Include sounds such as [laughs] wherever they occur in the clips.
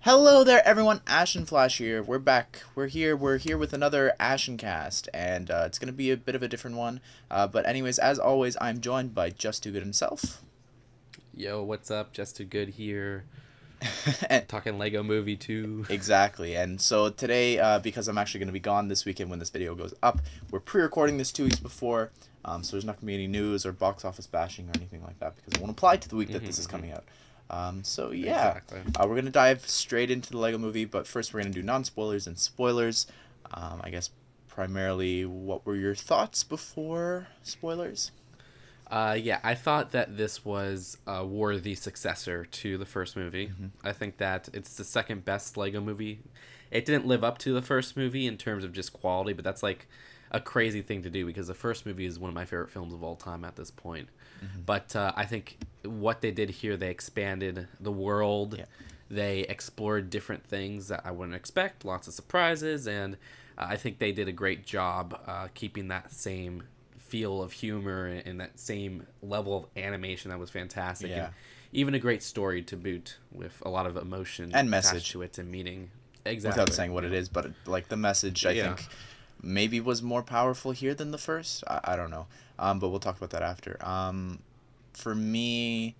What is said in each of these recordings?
Hello there, everyone. Ashnflash here. We're back. We're here. We're here with another Ashncast, and uh, it's gonna be a bit of a different one. Uh, but anyways, as always, I'm joined by Just2Good himself. Yo, what's up? Just2Good here. [laughs] and, Talking Lego Movie 2. exactly. And so today, uh, because I'm actually gonna be gone this weekend when this video goes up, we're pre-recording this two weeks before. Um, so there's not gonna be any news or box office bashing or anything like that because it won't apply to the week that this is Mhm, coming out. Um, so yeah. Exactly. Uh, we're gonna dive straight into the Lego Movie, but first we're gonna do non-spoilers and spoilers. Um, I guess primarily, what were your thoughts before spoilers? Uh, yeah, I thought that this was a worthy successor to the first movie. Mhm. I think that it's the second best Lego movie. It didn't live up to the first movie in terms of just quality, but that's like a crazy thing to do because the first movie is one of my favorite films of all time at this point. Mhm. But uh, I think what they did here, they expanded the world. Yeah. They explored different things that I wouldn't expect, lots of surprises, and uh, I think they did a great job uh, keeping that same feel of humor and, and that same level of animation that was fantastic. Yeah. And even a great story to boot with a lot of emotion And message. to it and meaning. Exactly. Without saying what it is, but like the message, I Yeah. think maybe was more powerful here than the first. I, I don't know, um, but we'll talk about that after. Um, for me,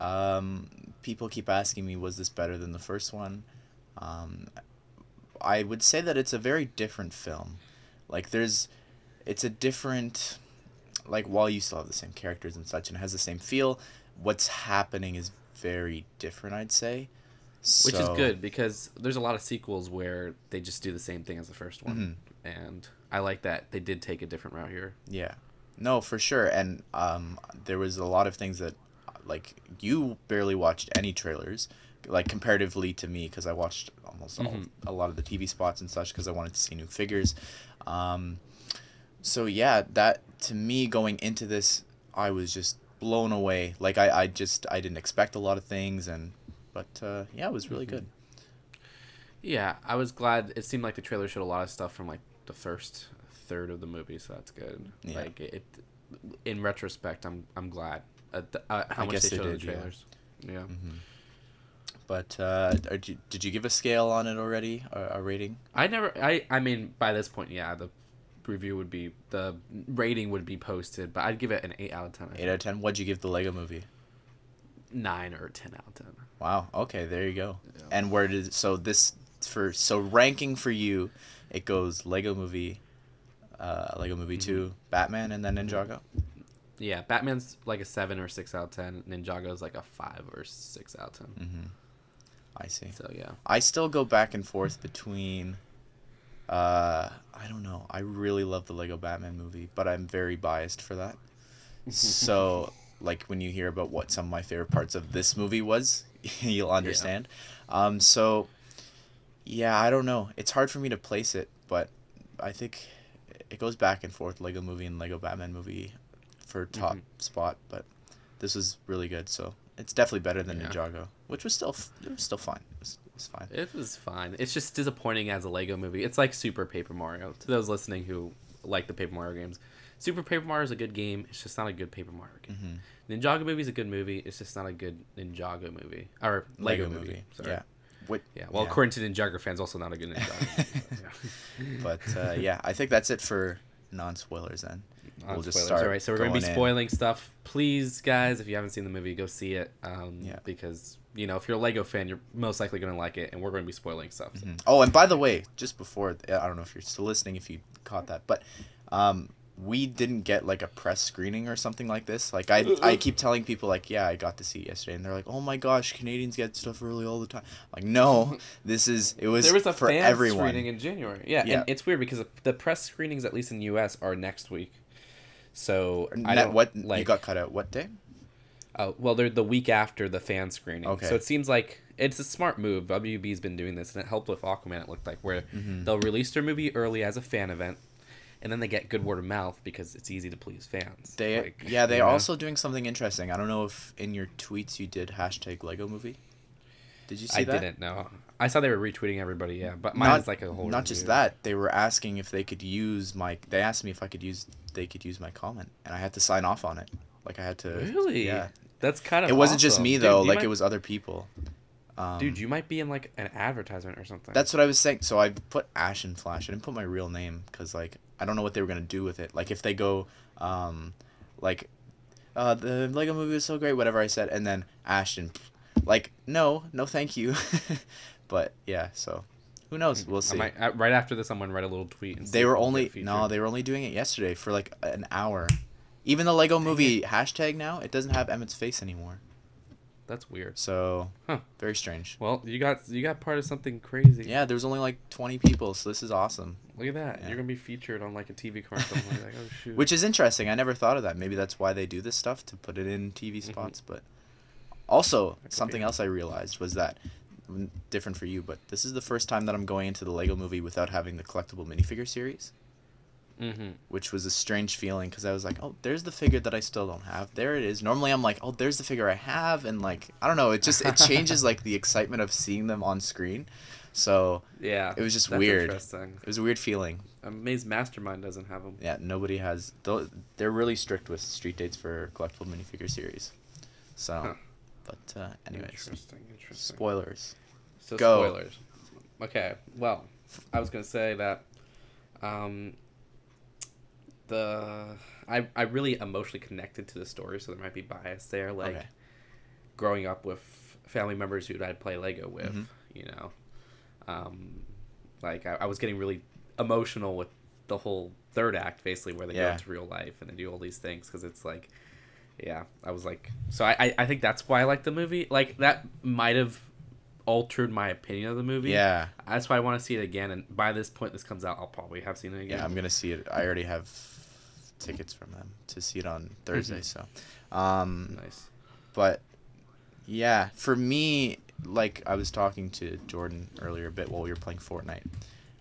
um, people keep asking me, was this better than the first one? Um, I would say that it's a very different film. Like there's, it's a different, like while you still have the same characters and such, and it has the same feel, what's happening is very different. I'd say. Which is good because there's a lot of sequels where they just do the same thing as the first one. And I like that they did take a different route here. Yeah. No, for sure. And um, there was a lot of things that, like, you barely watched any trailers, like, comparatively to me, because I watched almost all, Mhm. a lot of the TV spots and such, because I wanted to see new figures. Um, so, yeah, that, to me, going into this, I was just blown away. Like, I, I just, I didn't expect a lot of things, and, but, uh, yeah, it was really Mhm. good. Yeah, I was glad. It seemed like the trailer showed a lot of stuff from like the first third of the movie, so that's good. Yeah. Like it, in retrospect, I'm I'm glad uh, th- uh, how I much guess they showed did, the yeah. trailers. Yeah. hmm But, uh, are, you- did you give a scale on it already, a, a rating? I never. I I mean, by this point, yeah, the review would be the rating would be posted, but I'd give it an eight out of ten. 8 out of 10. What'd you give the Lego movie? Nine or ten out of ten. Wow. Okay, there you go. Yeah. And where did so this for so ranking for you, it goes Lego Movie, uh, Lego Movie Mhm. Two, Batman, and then Ninjago. Yeah, Batman's like a seven or six out of ten. Ninjago's like a five or six out of 10 Mm-hmm. I see. So yeah. I still go back and forth between. Uh, I don't know. I really love the Lego Batman movie, but I'm very biased for that. [laughs] So, like when you hear about what some of my favorite parts of this movie was, [laughs] you'll understand. Um, so, yeah, I don't know. It's hard for me to place it, but I think it goes back and forth. Lego movie and Lego Batman movie for top Mhm. spot, but this was really good. So it's definitely better than Yeah. Ninjago, which was still it was still fine. It was, it was fine. It was fine. It's just disappointing as a Lego movie. It's like Super Paper Mario. To those listening who like the Paper Mario games, Super Paper Mario is a good game. It's just not a good Paper Mario game. hmm Ninjago movie is a good movie. It's just not a good Ninjago movie or Lego, movie. Sorry. Yeah. What, Yeah. Well, yeah. according to Ninjago fans, also not a good Ninjago. [laughs] but, uh, yeah, I think that's it for non spoilers then. On We'll just start All right, so we're going to be going in. spoiling stuff. Please, guys, if you haven't seen the movie, go see it. Um, Yeah. Because you know, if you're a Lego fan, you're most likely going to like it, and we're going to be spoiling stuff. so- Mhm. Oh, and by the way, just before I don't know if you're still listening, if you caught that, but um, we didn't get like a press screening or something like this. Like I, uh, I uh. keep telling people like, yeah, I got to see it yesterday, and they're like, oh my gosh, Canadians get stuff early all the time. Like no, [laughs] this is it was there was a for fan everyone. screening in January. Yeah, Yeah. and it's weird because the press screenings, at least in the U.S., are next week. So I don't what like. you got cut out? What day? Oh, well, they're the week after the fan screening. Okay. So it seems like it's a smart move. WB's been doing this, and it helped with Aquaman. It looked like where Mhm. they'll release their movie early as a fan event, and then they get good word of mouth because it's easy to please fans. They Like, yeah, they're know? also doing something interesting. I don't know if in your tweets you did hashtag Lego Movie. Did you see I that? I didn't know. I saw they were retweeting everybody. Yeah, but mine not, is like a whole. not just that they were asking if they could use my they asked me if i could use they could use my comment and i had to sign off on it like i had to Really? yeah That's kind of. it wasn't just me though you like mind- it was other people Um, Dude, you might be in like an advertisement or something. That's what I was saying. So I put Ash and Flash. I didn't put my real name because like I don't know what they were gonna do with it. Like if they go, um, like, uh, the Lego Movie was so great. Whatever I said, and then Ashton, like no, no, thank you. [laughs] but yeah, so who knows? We'll I see. might, uh, right after this, I'm gonna write a little tweet. And They were only no, they were only doing it yesterday for like an hour. Even the Lego Movie hashtag now it doesn't have Emmett's face anymore. That's weird. So Huh. very strange. Well, you got you got part of something crazy. Yeah, there was only like twenty people, so this is awesome. Look at that. Yeah. You're gonna be featured on like a TV commercial. like, oh [laughs] shoot. Which is interesting. I never thought of that. Maybe that's why they do this stuff to put it in TV Mhm. spots. But also, something else I realized was that different for you, but this is the first time that I'm going into the Lego movie without having the collectible minifigure series, Mm-hmm. which was a strange feeling because I was like, oh, there's the figure that I still don't have. There it is. Normally I'm like, oh, there's the figure I have, and like, I don't know. It just it changes [laughs] like the excitement of seeing them on screen. So Yeah. It was just weird. Interesting. it was a weird feeling. I'm amazed Mastermind doesn't have them. Yeah, nobody has. They're really strict with street dates for collectible minifigure series. So, Huh. but uh, anyways, Interesting. Interesting. spoilers. So Go. spoilers. Okay. Well, I was gonna say that um, the I I really emotionally connected to the story, so there might be bias there. Like Okay. growing up with family members who I'd play Lego with, Mhm. you know, um, like I, I was getting really emotional with the whole third act, basically where they go into real life and they do all these things because it's like. Yeah, I was like, so I, I, I think that's why I like the movie. Like that might have altered my opinion of the movie. Yeah, That's why I want to see it again. And by this point, this comes out, I'll probably have seen it again. yeah. I'm gonna see it. I already have tickets from them to see it on Thursday. Mhm. So, um, nice. but yeah, for me, like I was talking to Jordan earlier a bit while we were playing Fortnite,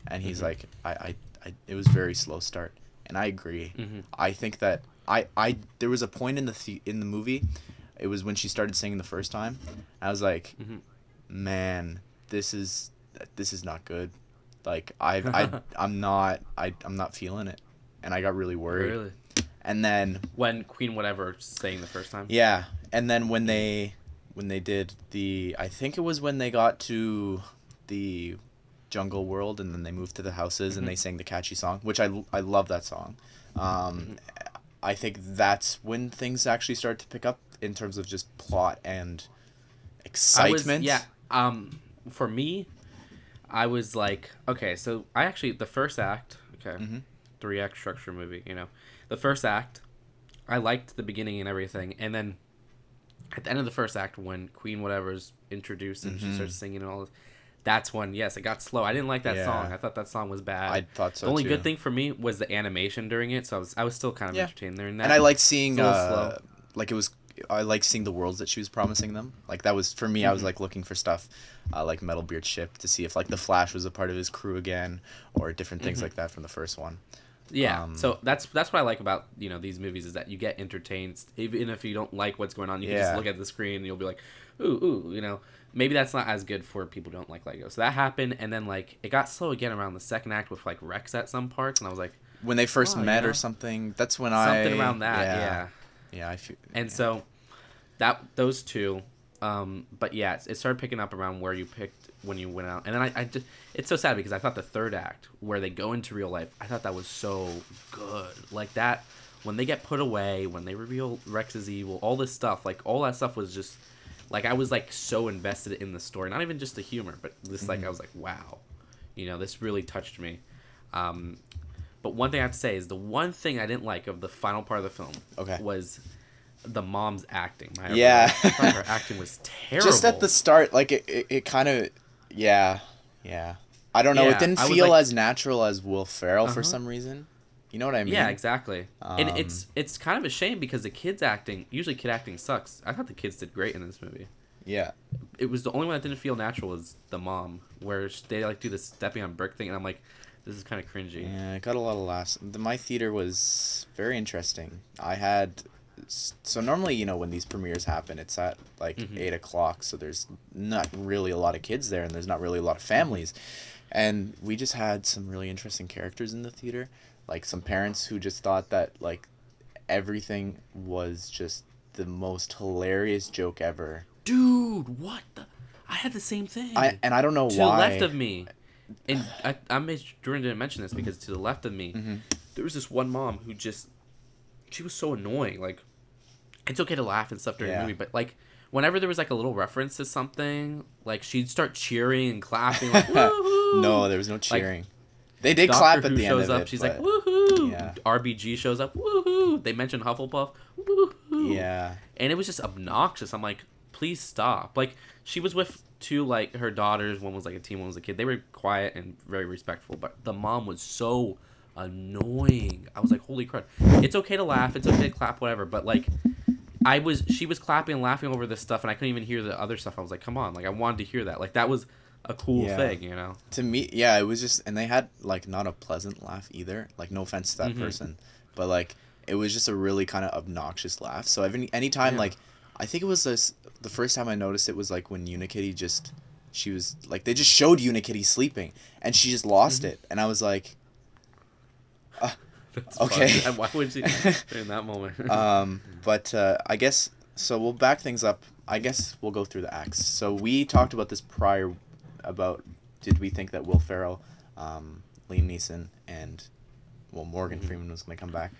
and he's Mhm. like, I, I, I, it was very slow start, and I agree. hmm I think that I, I there was a point in the, the in the movie, it was when she started singing the first time. I was like, hmm man, this is this is not good. Like I [laughs] I I'm not I I'm not feeling it, and I got really worried. Really? And then When Queen whatever sang the first time. yeah, and then when they when they did the I think it was when they got to the jungle world and then they moved to the houses and Mhm. they sang the catchy song, which I I love that song. Um, I think that's when things actually start to pick up in terms of just plot and excitement. was, yeah. Um, for me, I was like, okay, so I actually the first act, okay, Mhm. three act structure movie. You know, the first act, I liked the beginning and everything, and then at the end of the first act, when Queen whatever's introduced and she Mhm. starts singing and all this, that's when yes, it got slow. I didn't like that Yeah. song. I thought that song was bad. I thought so the only too. good thing for me was the animation during it, so I was I was still kind of Yeah. entertained there. that. and I liked seeing It's a little uh, like it was I like seeing the worlds that she was promising them. Like that was for me. I was Mhm. like looking for stuff uh, like Metalbeard's ship to see if like the Flash was a part of his crew again or different things Mhm. like that from the first one. Yeah. Um, so that's that's what I like about you know these movies is that you get entertained even if you don't like what's going on. You can just look at the screen and you'll be like, ooh ooh, you know. Maybe that's not as good for people who don't like Lego. So that happened, and then like it got slow again around the second act with like Rex at some parts, and I was like When they first Oh, you met know? or something, that's when I something around that, yeah. yeah yeah, I feel And yeah. so that those two, um, but yeah, it started picking up around where you picked when you went out, and then I, I just it's so sad because I thought the third act where they go into real life, I thought that was so good, like that when they get put away, when they reveal Rex is evil, all this stuff, like all that stuff was just like I was like so invested in the story, not even just the humor, but this like Mhm. I was like wow, you know, this really touched me. Um, but one thing I have to say is the one thing I didn't like of the final part of the film Okay. was the mom's acting. My Yeah. Her [laughs] acting was terrible. just at the start, like it, it, it kind of, yeah, yeah. I don't know. Yeah, it didn't feel like- as natural as Will Ferrell for Uh-huh. some reason. You know what I mean? yeah, exactly. and Um, it's it's kind of a shame because the kids acting usually kid acting sucks. I thought the kids did great in this movie. Yeah. It was the only one that didn't feel natural was the mom, where they like do the stepping on brick thing, and I'm like, this is kind of cringy. Yeah, it got a lot of laughs. The, my theater was very interesting. I had so normally you know when these premieres happen, it's at like Mhm. eight o'clock, so there's not really a lot of kids there, and there's not really a lot of families, and we just had some really interesting characters in the theater, like some parents who just thought that like everything was just the most hilarious joke ever. Dude, what the? I had the same thing. I and I don't know to why. the left of me, and I, I made Jordan didn't mention this because to the left of me, Mm-hmm. there was this one mom who just, she was so annoying. Like, it's okay to laugh and stuff during Yeah. the movie, but like, whenever there was like a little reference to something, like she'd start cheering and clapping. Like, [laughs] Woohoo! no, there was no cheering. they did Doctor clap at Who the end of up. it. she's but- like, "Woohoo!" Yeah. RBG shows up. Woohoo! They mention Hufflepuff. Woohoo! Yeah. and it was just obnoxious. I'm like, please stop. Like she was with two like her daughters. One was like a teen, one was a kid. They were quiet and very respectful, but the mom was so annoying. I was like, holy crap! It's okay to laugh. It's okay to clap, whatever. But like. I was she was clapping and laughing over this stuff and I couldn't even hear the other stuff. I was like, come on, like I wanted to hear that. Like that was a cool Yeah. thing, you know. To me, yeah, it was just, and they had like not a pleasant laugh either. Like, no offense to that Mhm. person, but like, it was just a really kind of obnoxious laugh. So every anytime, Yeah. like, I think it was this the first time I noticed it was like when Unikitty just, she was like they just showed Unikitty sleeping, and she just lost Mhm. it, and I was like, [laughs] That's Okay. And [laughs] Why would she [laughs] in that moment? um, but uh, I guess so. We'll back things up. I guess we'll go through the acts. So we talked about this prior about did we think that Will Ferrell, um, Liam Neeson, and well Morgan Mhm. Freeman was going to come back.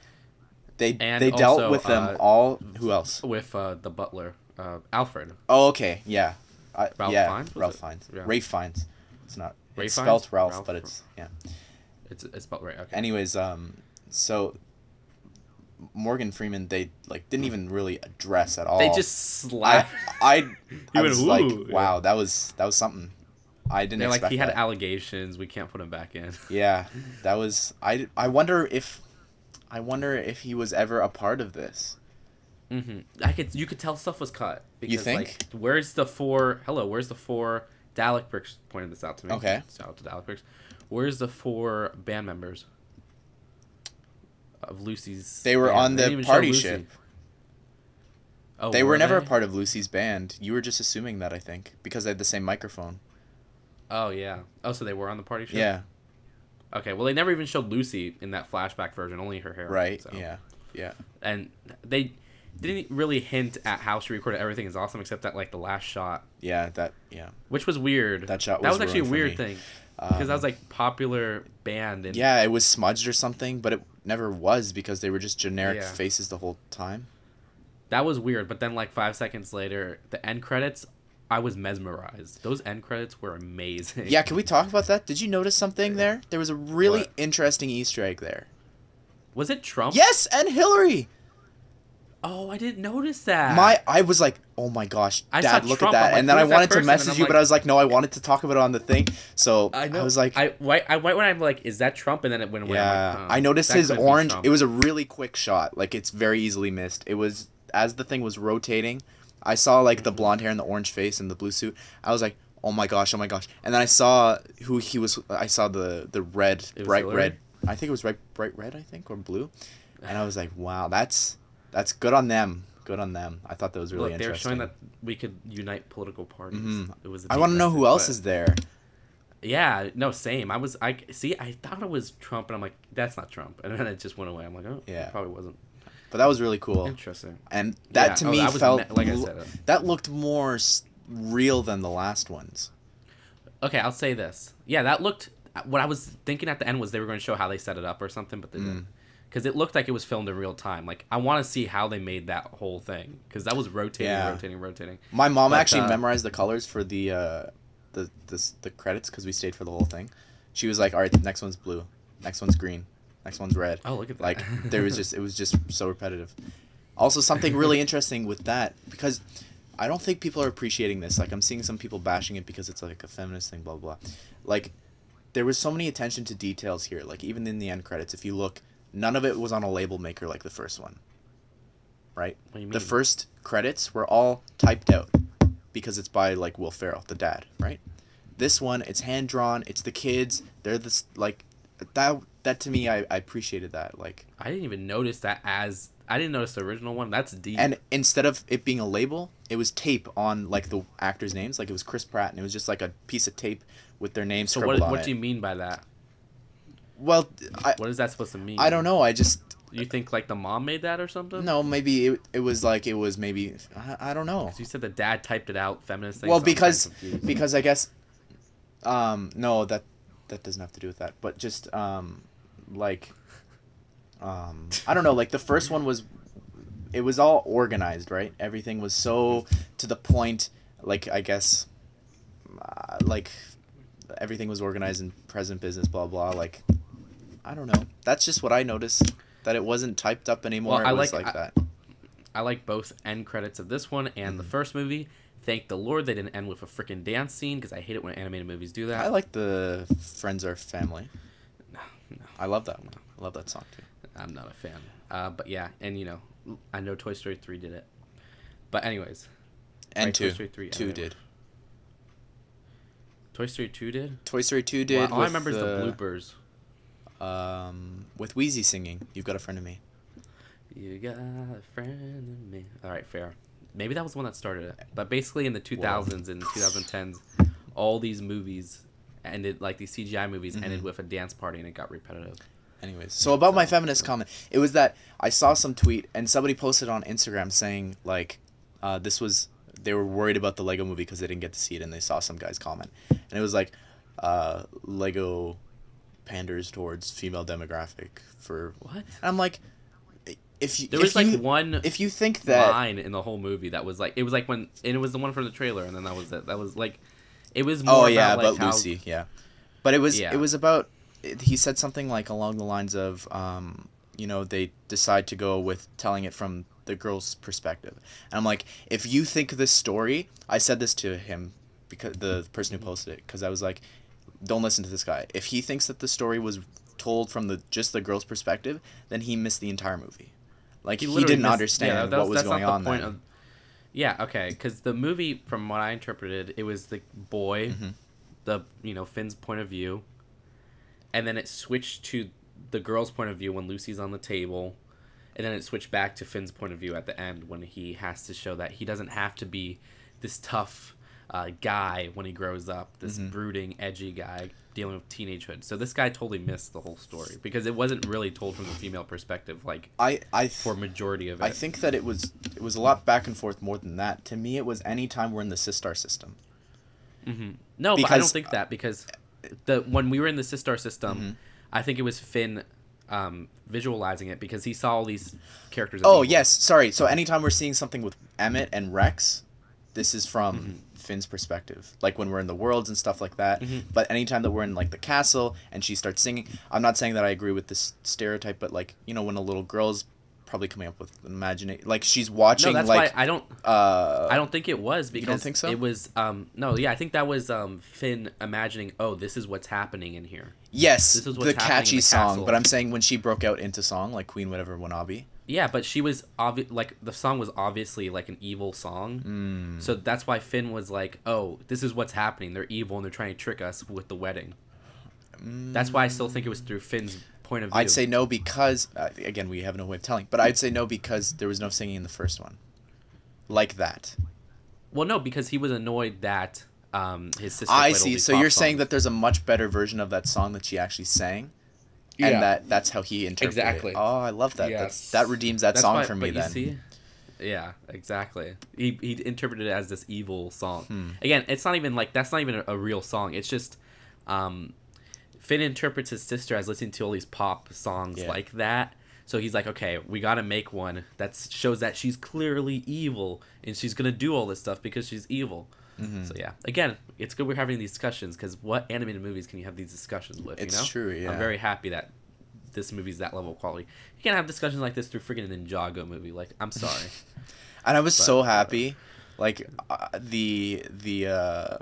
They And they dealt also, with them uh, all. Who else? With uh, the butler, uh, Alfred. Oh, okay, yeah, I, Ralph yeah, Fiennes, Ralph? Fiennes, Yeah. Rafe Fiennes. It's not. Rafe it's spelled Ralph, Ralph- but it's yeah. It's it's spelled right. Okay. Anyways, um, so Morgan Freeman, they like didn't even really address at all. They just I, slapped. [laughs] I, I went, was like, "Ooh." wow, that was that was something. I didn't They're like expect he had that. allegations. We can't put him back in. [laughs] yeah, that was. I, I wonder if, I wonder if he was ever a part of this. Mm-hmm. I could you could tell stuff was cut. Because, think? Like, where's the four? Hello, where's the four? Dalek Bricks pointed this out to me. Okay. Shout out to Dalek Bricks. Where's the four band members of Lucy's? They were band? on They the didn't even show party ship. Oh, they were, never a part of Lucy's band. You were just assuming that, I think, because they had the same microphone. Oh yeah. Oh, so they were on the party ship. Yeah. Okay. Well, they never even showed Lucy in that flashback version. Only her hair. Right. so. Yeah. Yeah. and they didn't really hint at how she recorded everything is awesome except that like the last shot Yeah. That. Yeah. which was weird That shot was weird. that was actually a weird thing because that Um, was like popular band and Yeah, it was smudged or something, but it never was because they were just generic Yeah. faces the whole time. that was weird but then like five seconds later the end credits i was mesmerized those end credits were amazing Yeah, can we talk about that? Did you notice something there? There was a really What? interesting Easter egg there. was it trump Yes, and Hillary. Oh i didn't notice that My, I was like, oh my gosh, I Dad, look Trump. at that. Like, and then I wanted to message you, but I was like, no, I wanted to talk about it on the thing. So I know. was like, I why I went when I'm like, is that Trump? And then it went away. Yeah. like, oh, I noticed his orange. It was a really quick shot. Like it's very easily missed. It was as the thing was rotating. I saw like Mm-hmm. the blonde hair and the orange face and the blue suit. I was like, oh my gosh, oh my gosh. And then I saw who he was. I saw the the red, bright Hillary? red. I think it was bright bright red. I think or blue. And I was like, wow, that's that's good on them. Good on them. I thought that was really Look, they were interesting. showing that we could unite political parties. Mhm. It was. I want to know who else but- is there. Yeah, no, same. I was, I see. I thought it was Trump, and I'm like, that's not Trump, and then it just went away. I'm like, oh, Yeah. it probably wasn't. But that was really cool. Interesting. And that Yeah, to oh, me felt me- like I said. uh, that looked more real than the last ones. Okay, I'll say this. Yeah, that looked. What I was thinking at the end was they were going to show how they set it up or something, but they Mm. didn't. Because it looked like it was filmed in real time. Like I want to see how they made that whole thing. Because that was rotating, Yeah. rotating, rotating. My mom But, actually uh, memorized the colors for the uh, the the, the credits because we stayed for the whole thing. She was like, "All right, the next one's blue, next one's green, next one's red." Oh, look at that. Like [laughs] there was just it was just so repetitive. Also, something really [laughs] interesting with that because I don't think people are appreciating this. Like I'm seeing some people bashing it because it's like a feminist thing, blah blah. blah. Like there was so many attention to details here. Like even in the end credits, if you look, none of it was on a label maker like the first one. Right. What do you The first credits were all typed out because it's by like Will Ferrell, the dad, right? This one, it's hand drawn. It's the kids. They're this like that. That to me, I, I appreciated that. Like, I didn't even notice that as I didn't notice the original one. That's deep. and instead of it being a label, it was tape on like the actors' names. Like it was Chris Pratt, and it was just like a piece of tape with their names so what? What do you mean by that? Well, I What is that supposed to mean? I don't know. I just You think like the mom made that or something? No, maybe it, it was like it was maybe I, I don't know. You said the dad typed it out, feminist thing. Well, so I'm kinda because because I guess, um, no, that that doesn't have to do with that. But just um, like, um, I don't know. Like the first one was, it was all organized, right? Everything was so to the point. Like I guess, uh, like everything was organized in present business. Blah blah. Like, I don't know. That's just what I noticed. That it wasn't typed up anymore. Well, I it was like- like, I- that. I like both end credits of this one and Mm-hmm. the first movie. Thank the Lord they didn't end with a freaking dance scene because I hate it when animated movies do that. I like the friends are family. No, no, I love that one. I love that song too. I'm not a fan. Uh, but yeah, and you know, I know Toy Story 3 did it. But anyways, And Right, Toy two, Story 3 two anyway. did. Toy Story 2 did. Toy Story two did. Well, all I remember is the bloopers. Um, with Wheezy singing, "You've Got a Friend in Me." You got a friend in me. All right, fair. Maybe that was the one that started it. But basically, in the 2000s and 2010s, all these movies ended like these CGI movies Mm-hmm. ended with a dance party and it got repetitive. Anyways, so about my feminist comment, it was that I saw some tweet and somebody posted on Instagram saying like, uh, this was they were worried about the Lego movie because they didn't get to see it and they saw some guy's comment and it was like, uh, Lego panders towards female demographic for What? and I'm like, if you There if was like one if you think that line in the whole movie that was like it was like when and it was the one from the trailer and then that was it. That was like it was more Oh about, yeah, like, about how, Lucy. Yeah, but it was Yeah. it was about. It, he said something like along the lines of, um, you know, they decide to go with telling it from the girl's perspective, and I'm like, if you think this story, I said this to him because the person who posted it because I was like, don't listen to this guy. If he thinks that the story was told from the just the girl's perspective, then he missed the entire movie. Like he, literally didn't missed- understand yeah, what was going on. of- yeah, okay, because the movie, from what I interpreted, it was the boy, Mhm. the you know Finn's point of view, and then it switched to the girl's point of view when Lucy's on the table, and then it switched back to Finn's point of view at the end when he has to show that he doesn't have to be this tough uh, guy when he grows up, this Mhm. brooding, edgy guy dealing with teenagehood. So this guy totally missed the whole story because it wasn't really told from the female perspective, like I I for majority of it. I think that it was it was a lot back and forth more than that. To me, it was any time we're in the Systar system. hmm No, but I don't think that because the when we were in the Systar system, Mhm. I think it was Finn um, visualizing it because he saw all these characters. Oh yes, sorry. So anytime we're seeing something with Emmett and Rex, this is from Mm-hmm. Finn's perspective. Like when we're in the worlds and stuff like that. Mhm. But anytime that we're in like the castle and she starts singing, I'm not saying that I agree with this stereotype, but like you know when a little girl's probably coming up with imagination, like she's watching No, that's like why I don't. uh I don't think it was because don't think so? it was. Um, no, yeah, I think that was um, Finn imagining. Oh, this is what's happening in here. yes this is what's the happening in catchy the song. But I'm saying when she broke out into song like Queen Watevra Wa'Nabi. Yeah, but she was obvi- like the song was obviously like an evil song. Mm. So that's why Finn was like, "Oh, this is what's happening. They're evil and they're trying to trick us with the wedding." That's why I still think it was through Finn's point of view. I'd say no because uh, again we have no way of telling, but I'd say no because there was no singing in the first one, like that. Well, no, because he was annoyed that um, his sister. I see. So you're saying that there's a much better version of that song that she actually sang, Yeah. and that that's how he interpreted Exactly. it. Oh, I love that. Yes. That's, that redeems that That's song why- for me but you then. see? Yeah, exactly. He he interpreted it as this evil song. Hmm. Again, it's not even like that's not even a, a real song. It's just um, Finn interprets his sister as listening to all these pop songs Yeah. like that. So he's like, okay, we got to make one that shows that she's clearly evil and she's gonna do all this stuff because she's evil. Mhm. So yeah, again, it's good we're having these discussions because what animated movies can you have these discussions with? It's you know? true, yeah. I'm very happy that this movie's that level of quality. You can't have discussions like this through freaking Ninjago movie. Like, I'm sorry. [laughs] And I was But, so uh, happy, like uh, the the uh,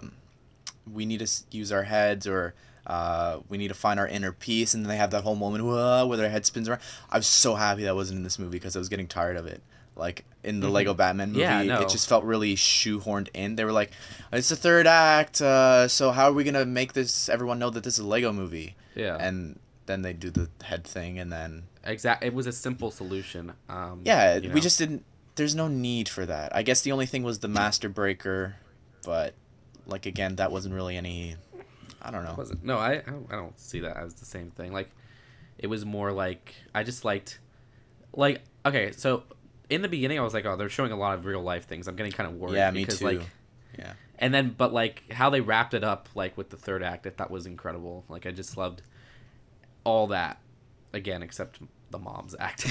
we need to use our heads or. Uh, we need to find our inner peace, and then they have that whole moment "Whoa," where their head spins around. I was so happy that wasn't in this movie because I was getting tired of it. Like in the Mhm. Lego Batman movie, Yeah, no. it just felt really shoehorned in. They were like, "It's the third act, uh, so how are we gonna make this everyone know that this is a Lego movie?" Yeah. And then they do the head thing, and then exactly, It was a simple solution. Um, yeah, you we just didn't. There's no need for that. I guess the only thing was the Master Breaker, but like again, that wasn't really any. I don't know. wasn't. No, I I I don't see that as the same thing. Like, it was more like I just liked like okay, so in the beginning I was like, oh, they're showing a lot of real life things. I'm getting kind of worried. Yeah, me because, too. Like, Yeah. and then but like how they wrapped it up like with the third act, I thought was incredible. Like I just loved all that. Again, except the mom's act,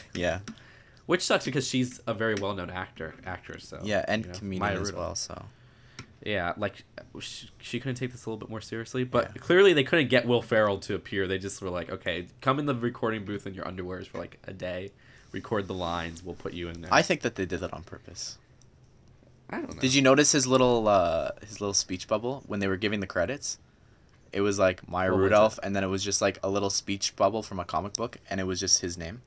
[laughs] Yeah. which sucks because she's a very well known actor actress. So Yeah, and you know, comedian Maya as Rudolph. well. So Yeah, like she, she couldn't take this a little bit more seriously, but Yeah. clearly they couldn't get Will Ferrell to appear. They just were like, okay, come in the recording booth in your underwears for like a day, record the lines, we'll put you in there. I think that they did that on purpose. I don't know. Did you notice his little uh, his little speech bubble when they were giving the credits? It was like Maya What was Rudolph, and then it was just like a little speech bubble from a comic book, and it was just his name.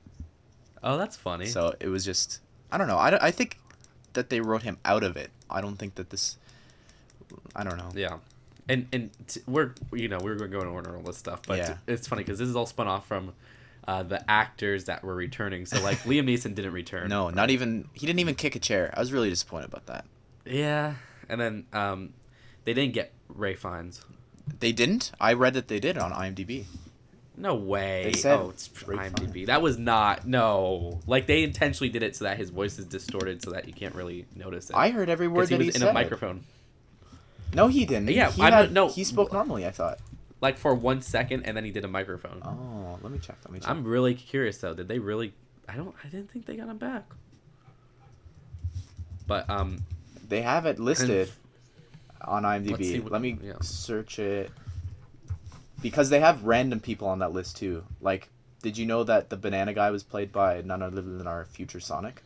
Oh, that's funny. So it was just I don't know. I, don't- I think that they wrote him out of it. I don't think that this. I don't know. yeah, and and t- we're you know we're going to go in order on all this stuff, but Yeah. it's funny because this is all spun off from uh, the actors that were returning. So like Liam [laughs] Neeson didn't return. No, not even he didn't even kick a chair. I was really disappointed about that. Yeah, and then um, they didn't get Ray Fiennes. They didn't. I read that they did on IMDb. No way. They said oh, it's Ray IMDb. Fiennes. That was not. No. Like they intentionally did it so that his voice is distorted, so that you can't really notice it. I heard every word because he that was he in said. a microphone. No, he didn't. Yeah, he I had, don't know. He spoke normally. I thought. Like for one second, and then he did a microphone. Oh, let me check. Let me check. I'm really curious though. Did they really? I don't. I didn't think they got him back. But um, They have it listed on IMDb. what- Let me yeah. search it. Because they have random people on that list too. Like, did you know that the banana guy was played by none other than our future Sonic?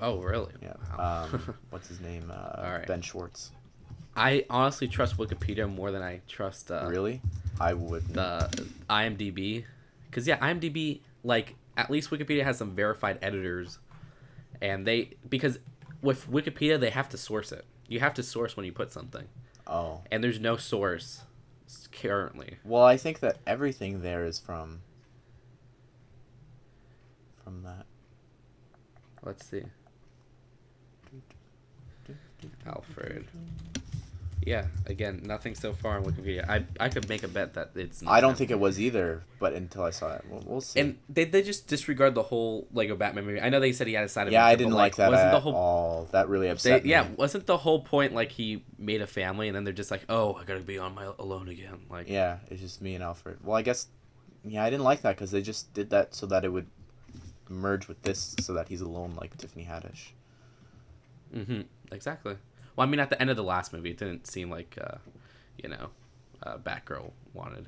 oh really? Yeah. Wow. Um, [laughs] what's his name? Uh. Ben Schwartz. I honestly trust Wikipedia more than I trust uh, really? I wouldn't. the IMDb, because yeah, IMDb like at least Wikipedia has some verified editors, and they because with Wikipedia they have to source it. You have to source when you put something, oh. and there's no source currently. Well, I think that everything there is from. From that. Let's see. Alfred. Yeah, again, nothing so far on Wikipedia. I I could make a bet that it's. Not I don't think it was either, but until I saw it, we'll, we'll see. And they, they just disregard the whole Lego Batman movie. I know they said he had a side yeah, I didn't like that wasn't at the whole all. That really They, upset me. yeah, wasn't the whole point like he made a family and then they're just like, oh, I gotta be on my alone again? Like, Yeah, it's just me and Alfred. Well, I guess, yeah, I didn't like that because they just did that so that it would merge with this, so that he's alone like Tiffany Haddish. hmm exactly. Well, I mean, at the end of the last movie, it didn't seem like, uh, you know, uh, Batgirl wanted.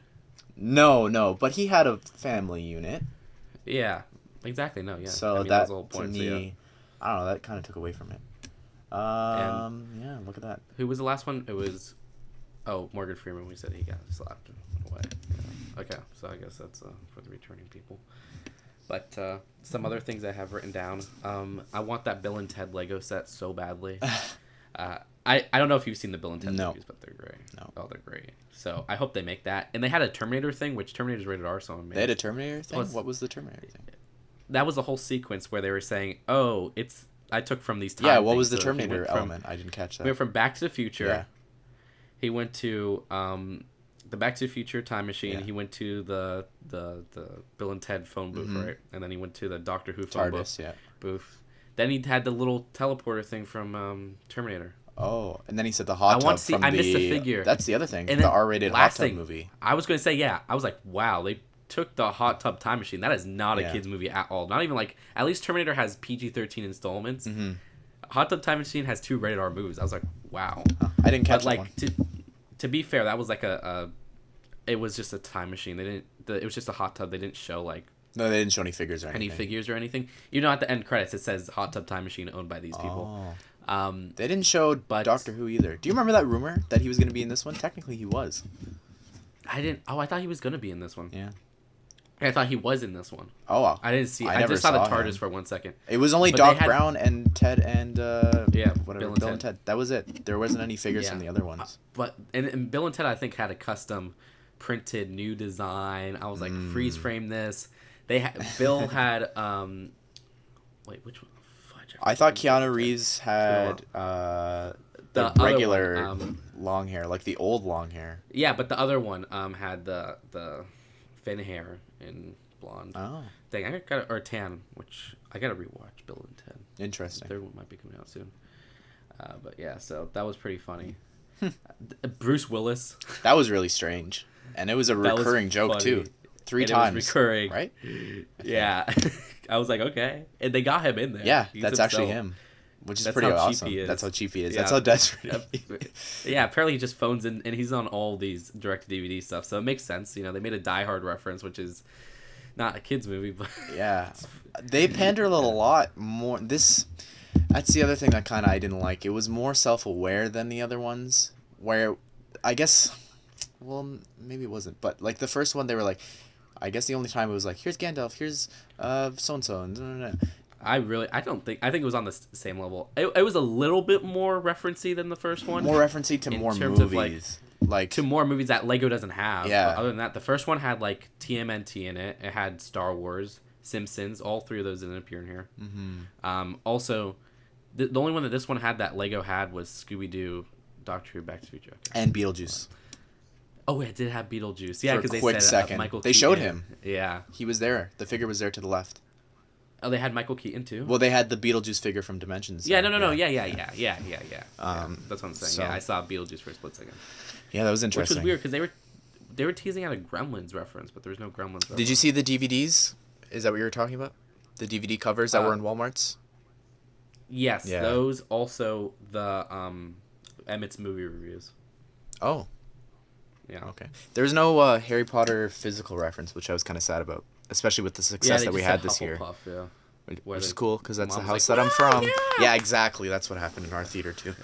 No, no, but he had a family unit, Yeah, exactly. No, yeah. so I mean, that whole to point, so, me, yeah. I don't know, that kind of took away from it. Um, yeah, look at that. Who was the last one? It was, oh, Morgan Freeman. We said he got slapped away. Yeah. Okay, so I guess that's uh, for the returning people. But uh, some other things I have written down. Um, I want that Bill and Ted Lego set so badly. [laughs] Uh, I, I don't know if you've seen the Bill and Ted No. movies, but they're great. No. Oh, they're great. So I hope they make that. And they had a Terminator thing, which Terminator's rated R, so I'm They had a Terminator thing. It's- what was the Terminator thing? that was the whole sequence where they were saying, "Oh, it's." I took from these. Time Yeah, what things." was the So Terminator from- element? I didn't catch that. went from Back to the Future. Yeah. He went to um, the Back to the Future time machine. Yeah. He went to the the the Bill and Ted phone booth, Mhm. right? And then he went to the Doctor Who phone booth. Yeah. booth. Then he had the little teleporter thing from um, Terminator. Oh, and then he said the hot tub. I tub want to see- I the. missed the figure. That's the other thing. And the R-rated hot tub thing- movie. I was going to say, yeah. I was like, wow, they took the hot tub time machine. That is not a Yeah. kids movie at all. Not even like. At least Terminator has PG thirteen installments. hmm Hot tub time machine has two rated R movies. I was like, wow. I didn't catch but that one. like to to be fair, that was like a, a it was just a time machine. They didn't. The, it was just a hot tub. They didn't show like No, they didn't show any figures or anything. any figures or anything. You know, at the end credits, it says hot tub time machine owned by these people. Oh. Um, They didn't show But- Doctor Who either. Do you remember that rumor that he was going to be in this one? Technically, he was. I didn't. Oh, I thought he was gonna be in this one. Yeah. I thought he was in this one. Oh, wow. I didn't see. I I, never just saw the TARDIS him. for one second. It was only But Doc had- Brown and Ted and uh, Yeah, whatever Bill Bill, and and Ted. That was it. There wasn't any figures Yeah. from the other ones. But and, and Bill and Ted, I think, had a custom printed new design. I was like, freeze Mm. frame this. They had [laughs] Bill had um, wait, which one? Fudge, I thought which one. Keanu Reeves had uh, The the, other one, regular um, long hair, like the old long hair. Yeah, but the other one um had the the fin hair and blonde Oh, thing. I got or tan, which I got to rewatch Bill and Ted. Interesting. The third one might be coming out soon. Uh, but yeah, so that was pretty funny. [laughs] Bruce Willis. That was really strange, and it was a That was recurring joke funny. too, three And times, recurring. right? [gasps] Yeah. [laughs] I was like, okay. And they got him in there. Yeah, He's that's actually him, which is That's pretty awesome. That's how cheap he is. Yeah. That's how desperate. [laughs] Yeah, apparently he just phones in, and he's on all these direct DVD stuff, so it makes sense. You know, they made a Die Hard reference, which is not a kids movie, [laughs] but Yeah, they pandered a lot more. This, that's the other thing that kind of I didn't like. It was more self-aware than the other ones. Where, I guess, well, maybe it wasn't. But like the first one, they were like, I guess the only time it was like, here's Gandalf, here's uh so and so, and no, no, no. I really, I don't think, I think it was on the same level. It, it was a little bit more referencey than the first one. more referencing to In more terms of, like, movies. Like, to more movies that Lego doesn't have. Yeah. But other than that, the first one had like TMNT in it. It had Star Wars, Simpsons. All three of those didn't appear in here. Mhm. Um, also, the, the only one that this one had that Lego had was Scooby Doo, Doctor Who, Back to the Future. And Beetlejuice. Oh, it did have Beetlejuice. Yeah, because they quick said uh, second. Michael. They showed him. Yeah. He was there. The figure was there to the left. Oh, they had Michael Keaton too. Well, they had the Beetlejuice figure from Dimensions. yeah, so, no, no, no. Yeah, yeah, yeah, yeah, yeah, yeah. Um, yeah. That's what I'm saying. so- Yeah, I saw Beetlejuice for a split second, Yeah, that was interesting. which was weird because they were they were teasing out a Gremlins reference, but there was no Gremlins. Did you see the DVDs? Is that what you were talking about? The DVD covers that Uh, were in Walmart's? Yes, Yeah. those also the um Emmett's movie reviews. Oh, Yeah. okay. There's no uh, Harry Potter physical reference, which I was kind of sad about, especially with the success they that we had this year. Yeah. Which is cool because that's the house like, that I'm from. yeah!" Yeah, exactly. That's what happened in our theater too.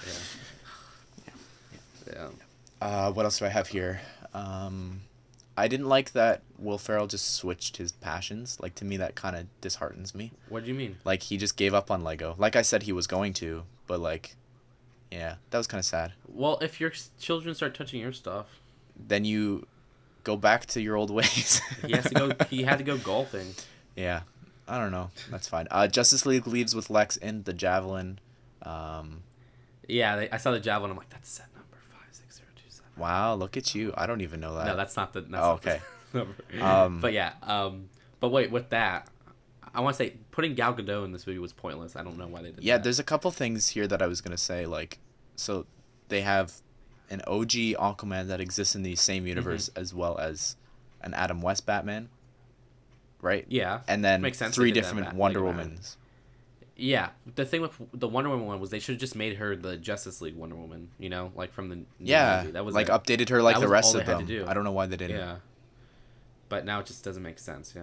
Yeah. Uh, what else do I have here? Um, I didn't like that Will Ferrell just switched his passions. Like to me, that kind of disheartens me. What do you mean? Like he just gave up on Lego. Like I said, he was going to, but like, yeah, that was kind of sad. Well, if your children start touching your stuff, Then you go back to your old [laughs] ways. he has to go. he had to go golfing. Yeah, I don't know. That's fine. Uh, Justice League leaves with Lex in the Javelin. Um, Yeah, they, I saw the javelin. I'm like, that's set number five six zero two seven. wow, look at you. I don't even know that. No, that's not the. That's Oh, the okay. [laughs] number. Um, but yeah. Um. But wait, with that, I want to say putting Gal Gadot in this movie was pointless. I don't know why they did. yeah, that. there's a couple things here that I was gonna say. Like, so they have an OG Aquaman that exists in the same universe Mm-hmm. as well as an Adam West Batman, right? Yeah. And then Makes sense three different Bat- Wonder Lego Womans. Yeah, the thing with the Wonder Woman one was they should have just made her the Justice League Wonder Woman. You know, like from the Yeah, movie. that was like it. updated her like That the rest of them. do. I don't know why they didn't. Yeah. But now it just doesn't make sense, yeah.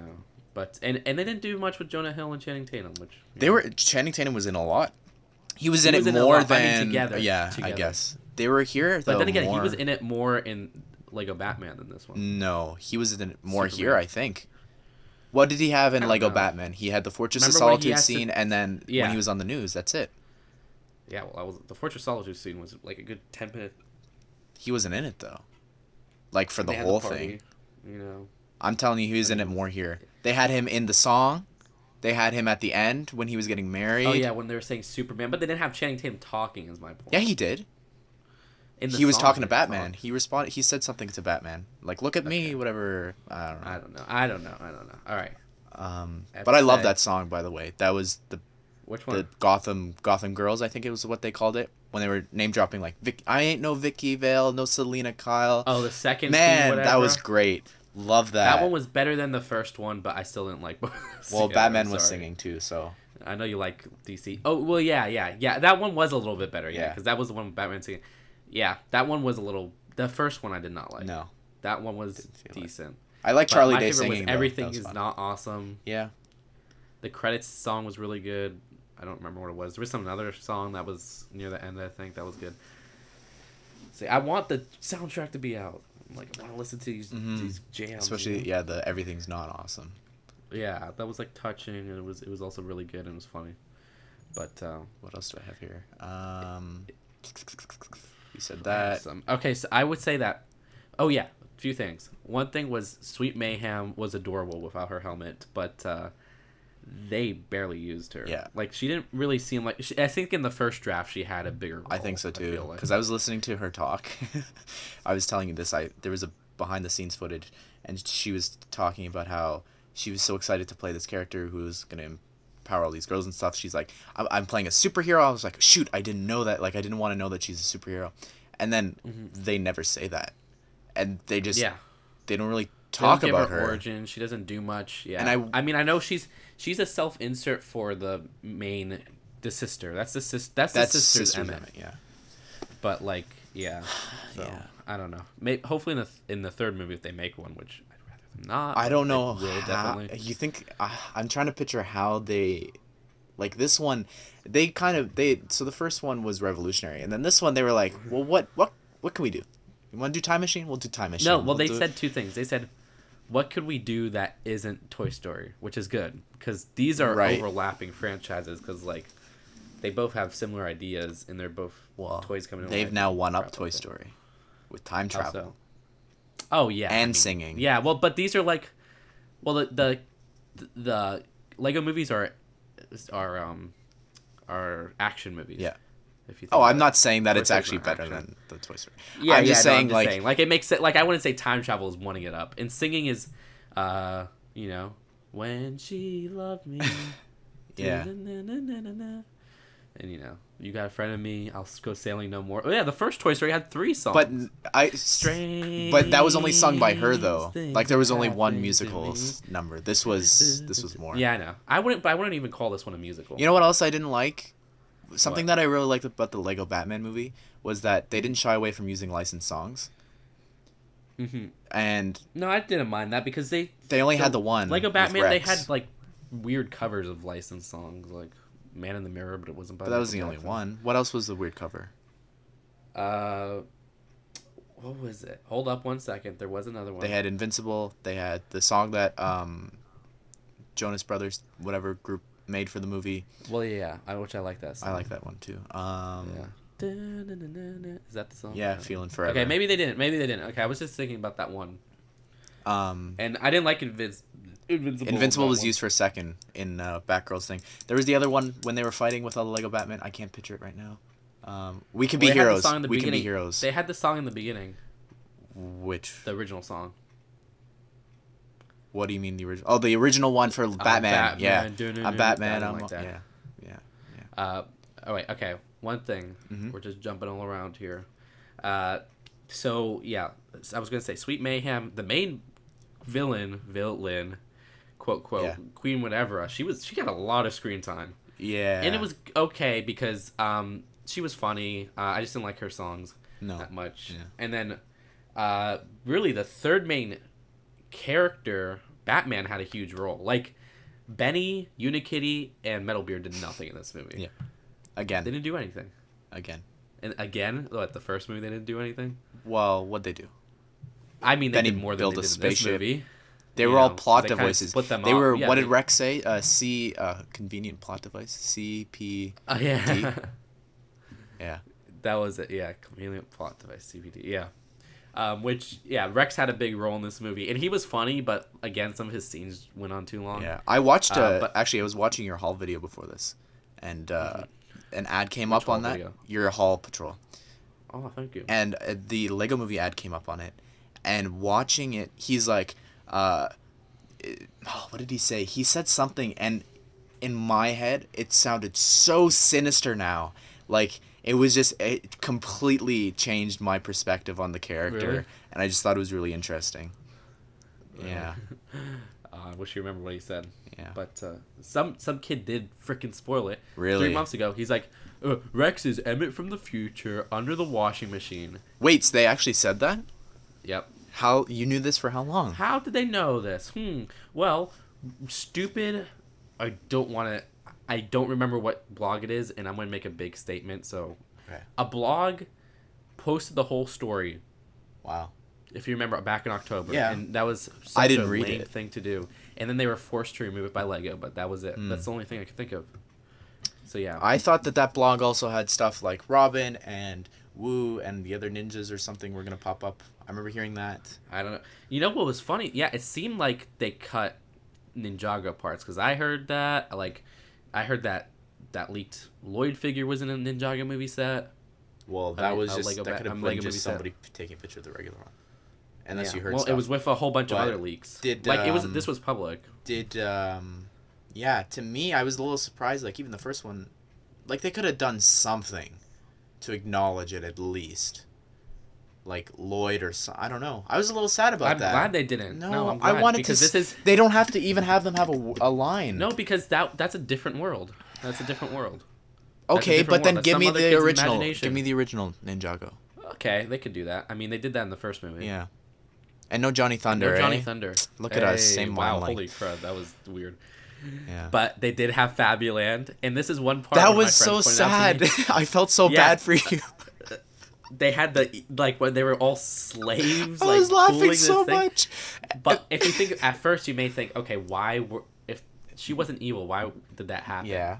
But and and they didn't do much with Jonah Hill and Channing Tatum, which They know, were Channing Tatum was in a lot. He was He in was it in more lot. I mean, than together. yeah, I guess they were here. But then again, he was in it more in Lego Batman than this one. No, he was in it more here. I think. What did he have in Lego know. Batman? He had the Fortress Remember of Solitude has to- scene, and then when he was on the news, that's it. Yeah, well, I was the Fortress of Solitude scene was like a good ten minute. He wasn't in it though. Like for the they had whole party, thing. You know. I'm telling you, he was in it more here. They had him in the song. They had him at the end when he was getting oh, married. Oh yeah, when they were saying Superman, but they didn't have Channing Tatum talking. Is my point. Yeah, he did. He was talking to Batman. He responded. He said something to Batman, like "Look at me," whatever. I don't know. I don't know. I don't know. I don't know. All right. Um, but I love that song, by the way. That was the Which one? the Gotham Gotham Girls, I think it was what they called it when they were name dropping like Vic, I ain't no Vicki Vale, no Selina Kyle. oh, the second. Man, that was great. Love that. That one was better than the first one, but I still didn't like both. well, together, Batman was singing too, so I know you like DC. Oh well, yeah, yeah, yeah. That one was a little bit better, yeah, Yeah. because that was the one Batman singing. Yeah, that one was a little. The first one I did not like. no. that one was it. decent. I like Charlie Day singing. was everything was is fun. not awesome. Yeah. The credits song was really good. I don't remember what it was. There was some other song that was near the end. I think that was good. See, I want the soundtrack to be out. I'm like, I want to listen to these Mhm. these jams. Especially yeah, the everything's not awesome. yeah, that was like touching, and it was it was also really good and it was funny. But uh, What else do I have here? Um, you said I have that. some- okay, so I would say that. Oh yeah, a few things. One thing was Sweet Mayhem was adorable without her helmet, but uh, they barely used her. Yeah. like she didn't really seem like. She, I think in the first draft she had a bigger. Role, I think so too. feel like. Because I was listening to her talk. [laughs] I was telling you this. I there was a behind the scenes footage, and she was talking about how she was so excited to play this character who was gonna empower all these girls and stuff. She's like, I'm, I'm playing a superhero. I was like, shoot, I didn't know that. Like, I didn't want to know that she's a superhero. And then mm-hmm. they never say that, and they just yeah. they don't really don't talk give about her, her. origin. She doesn't do much. Yeah. And I- I mean, I know she's she's a self insert for the main the sister. That's the sis. That's, That's the sister's, sister's Emmett. Emmett, yeah. But like, yeah. [sighs] So Yeah. I don't know. May hopefully in the in the third movie if they make one, which I'd not. I don't know Will how, definitely. you think uh, I'm trying to picture how they like this one they kind of they so the first one was revolutionary and then this one they were like well what what what can we do you want to do time machine we'll do time machine No, well We'll they do it." said two things. They said, "What could we do that isn't Toy Story?" Which is good because these are Right. overlapping franchises. Because like, they both have similar ideas and they're both well toys coming. they've now one up Toy. Story with time travel? Oh yeah, and singing Yeah, well, but these are like, well, the the, the Lego movies are are um are action movies. Yeah. If you think oh I'm not saying that it's actually better action. than the Toy Story Yeah, I'm yeah, just no, saying I'm just like saying. like it makes it like I wouldn't say time travel is one it up, and singing is, uh, you know, when she loved me. [laughs] Yeah. And you know, you got a friend of me. I'll go sailing no more. Oh yeah, the first Toy Story had three songs. but I Strange but that was only sung by her though like there was only one musical number this was this was more Yeah, I know. I wouldn't, but I wouldn't even call this one a musical. You know what else I didn't like? Something What? that I really liked about the Lego Batman movie was that they didn't shy away from using licensed songs, hmm and No, I didn't mind that because they they only The had the one. Lego Batman. They had like weird covers of licensed songs, like "Man in the Mirror," but it wasn't by. but that was the only one. What else was the weird cover? Uh, what was it? Hold up one second. There was another one. They had Invincible. They had the song that um, Jonas Brothers, whatever group, made for the movie. Well, yeah, I which I like that. Song. I like that one too. Um, Yeah. Is that the song? yeah, I don't know. feeling forever. Okay, maybe they didn't. Maybe they didn't. Okay, I was just thinking about that one, Um, and I didn't like Invinci- Invincible. Invincible was used for a second in uh, Batgirl's thing. There was the other one when they were fighting with all the Lego Batman. I can't picture it right now. Um, we can Well, be they had the heroes. song in the We can be heroes. They had the song in the beginning, Which? the original song. What do you mean the original? Oh, the original one for Batman. Yeah, Batman, doo-doo-doo. I'm Batman. I'm like that. yeah, yeah. Uh, oh wait, okay. One thing, Mhm. we're just jumping all around here. Uh, so yeah, I was gonna say Sweet Mayhem, the main villain, villain, quote quote, Yeah. Queen whatever. She was she got a lot of screen time, Yeah. and it was okay because um she was funny. Uh, I just didn't like her songs no. that much. Yeah. And then, uh, really the third main character, Batman, had a huge role. Like Benny, Unikitty, and Metalbeard did nothing in this movie. Yeah. Again they didn't do anything. again. And again, what the first movie they didn't do anything. Well, what'd they do? I mean, they Benny did more than they a did in this movie. They were all plot they devices. them they up. were. Yeah, what they- did Rex say? Uh, C. Uh, convenient plot device. CP. Oh yeah, [laughs] Yeah. that was it. Yeah, convenient plot device CPD. Yeah. Um, which yeah, Rex had a big role in this movie, and he was funny, but again, some of his scenes went on too long. Yeah. I watched. Uh, Uh, but- actually, I was watching your haul video before this, and uh, an ad came up on that. video? Your haul patrol. Oh, thank you. and uh, the Lego Movie ad came up on it, and watching it, he's like, uh, it- oh, what did he say? He said something, and in my head, it sounded so sinister now, like it was just it completely changed my perspective on the character, Really? and I just thought it was really interesting. Yeah, [laughs] Uh, I wish you remember what he said. yeah, But uh, some some kid did freaking spoil it. Really? Three months ago, he's like, uh, Rex is Emmett from the future under the washing machine. Wait, so they actually said that? Yep. How you knew this for how long? How did they know this? Hmm. Well, stupid. I don't want to. I don't remember what blog it is, and I'm gonna make a big statement. So, Okay. a blog posted the whole story. Wow. If you remember, back in October. Yeah. And that was such I didn't a read it. thing to do. And then they were forced to remove it by Lego, but that was it. Hmm. That's the only thing I could think of. So yeah. I thought that that blog also had stuff like Robin and Wu and the other ninjas or something were gonna pop up. I remember hearing that. I don't know. You know what was funny? Yeah, it seemed like they cut Ninjago parts because I heard that. Like, I heard that that leaked Lloyd figure was in a Ninjago movie set. Well, that mean, was a just Lego that could have um, been Lego just set. somebody p- taking a picture of the regular one, unless Yeah. you heard. Well, stuff. it was with a whole bunch of other leaks. did, like it was um, this was public. did um yeah to me i was a little surprised like even the first one like they could have done something to acknowledge it at least like lloyd or so, i don't know i was a little sad about that. I'm glad they didn't. no, No, I'm i wanted because to this is they don't have to even have them have a, a line no because that that's a different world. That's a different world. okay different but then world. That's give me the original give me the original ninjago Okay, they could do that. I mean, they did that in the first movie. yeah and no johnny thunder No Johnny eh? Thunder. Look at us, same wow. Holy crud, that was weird. yeah But they did have Fabuland, and this is one part. that was so friends pointed out to sad [laughs] i felt so Yeah. bad for you They had the like when they were all slaves. i like, was laughing so thing. much But if you think at first, you may think, okay, why were if she wasn't evil, why did that happen? yeah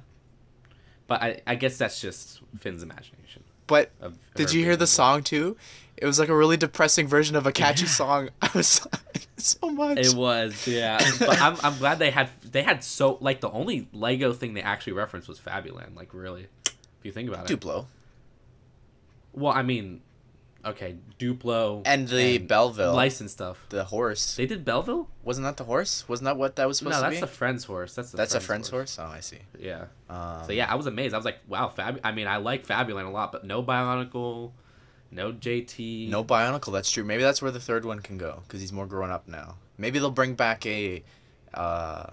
But I, I guess that's just Finn's imagination. but Did you hear the evil. song too? It was like a really depressing version of a catchy Yeah. song. [laughs] I was laughing so much. It was, yeah. but I'm, I'm glad they had they had so like the only Lego thing they actually referenced was Fabuland. Like really, if you think about it. Duplo Well, I mean, okay, Duplo and the Belville, license stuff. the horse. They did Belville? Wasn't that the horse? Wasn't that what that was supposed No, to be? No, that's the friend's horse. That's the that's a friend's horse. Oh, I see. Yeah. Um, So yeah, I was amazed. I was like, wow, Fab. I mean, I like Fabuland a lot, but no Bionicle, no JT. no Bionicle. That's true. Maybe that's where the third one can go because he's more grown up now. Maybe they'll bring back a, uh,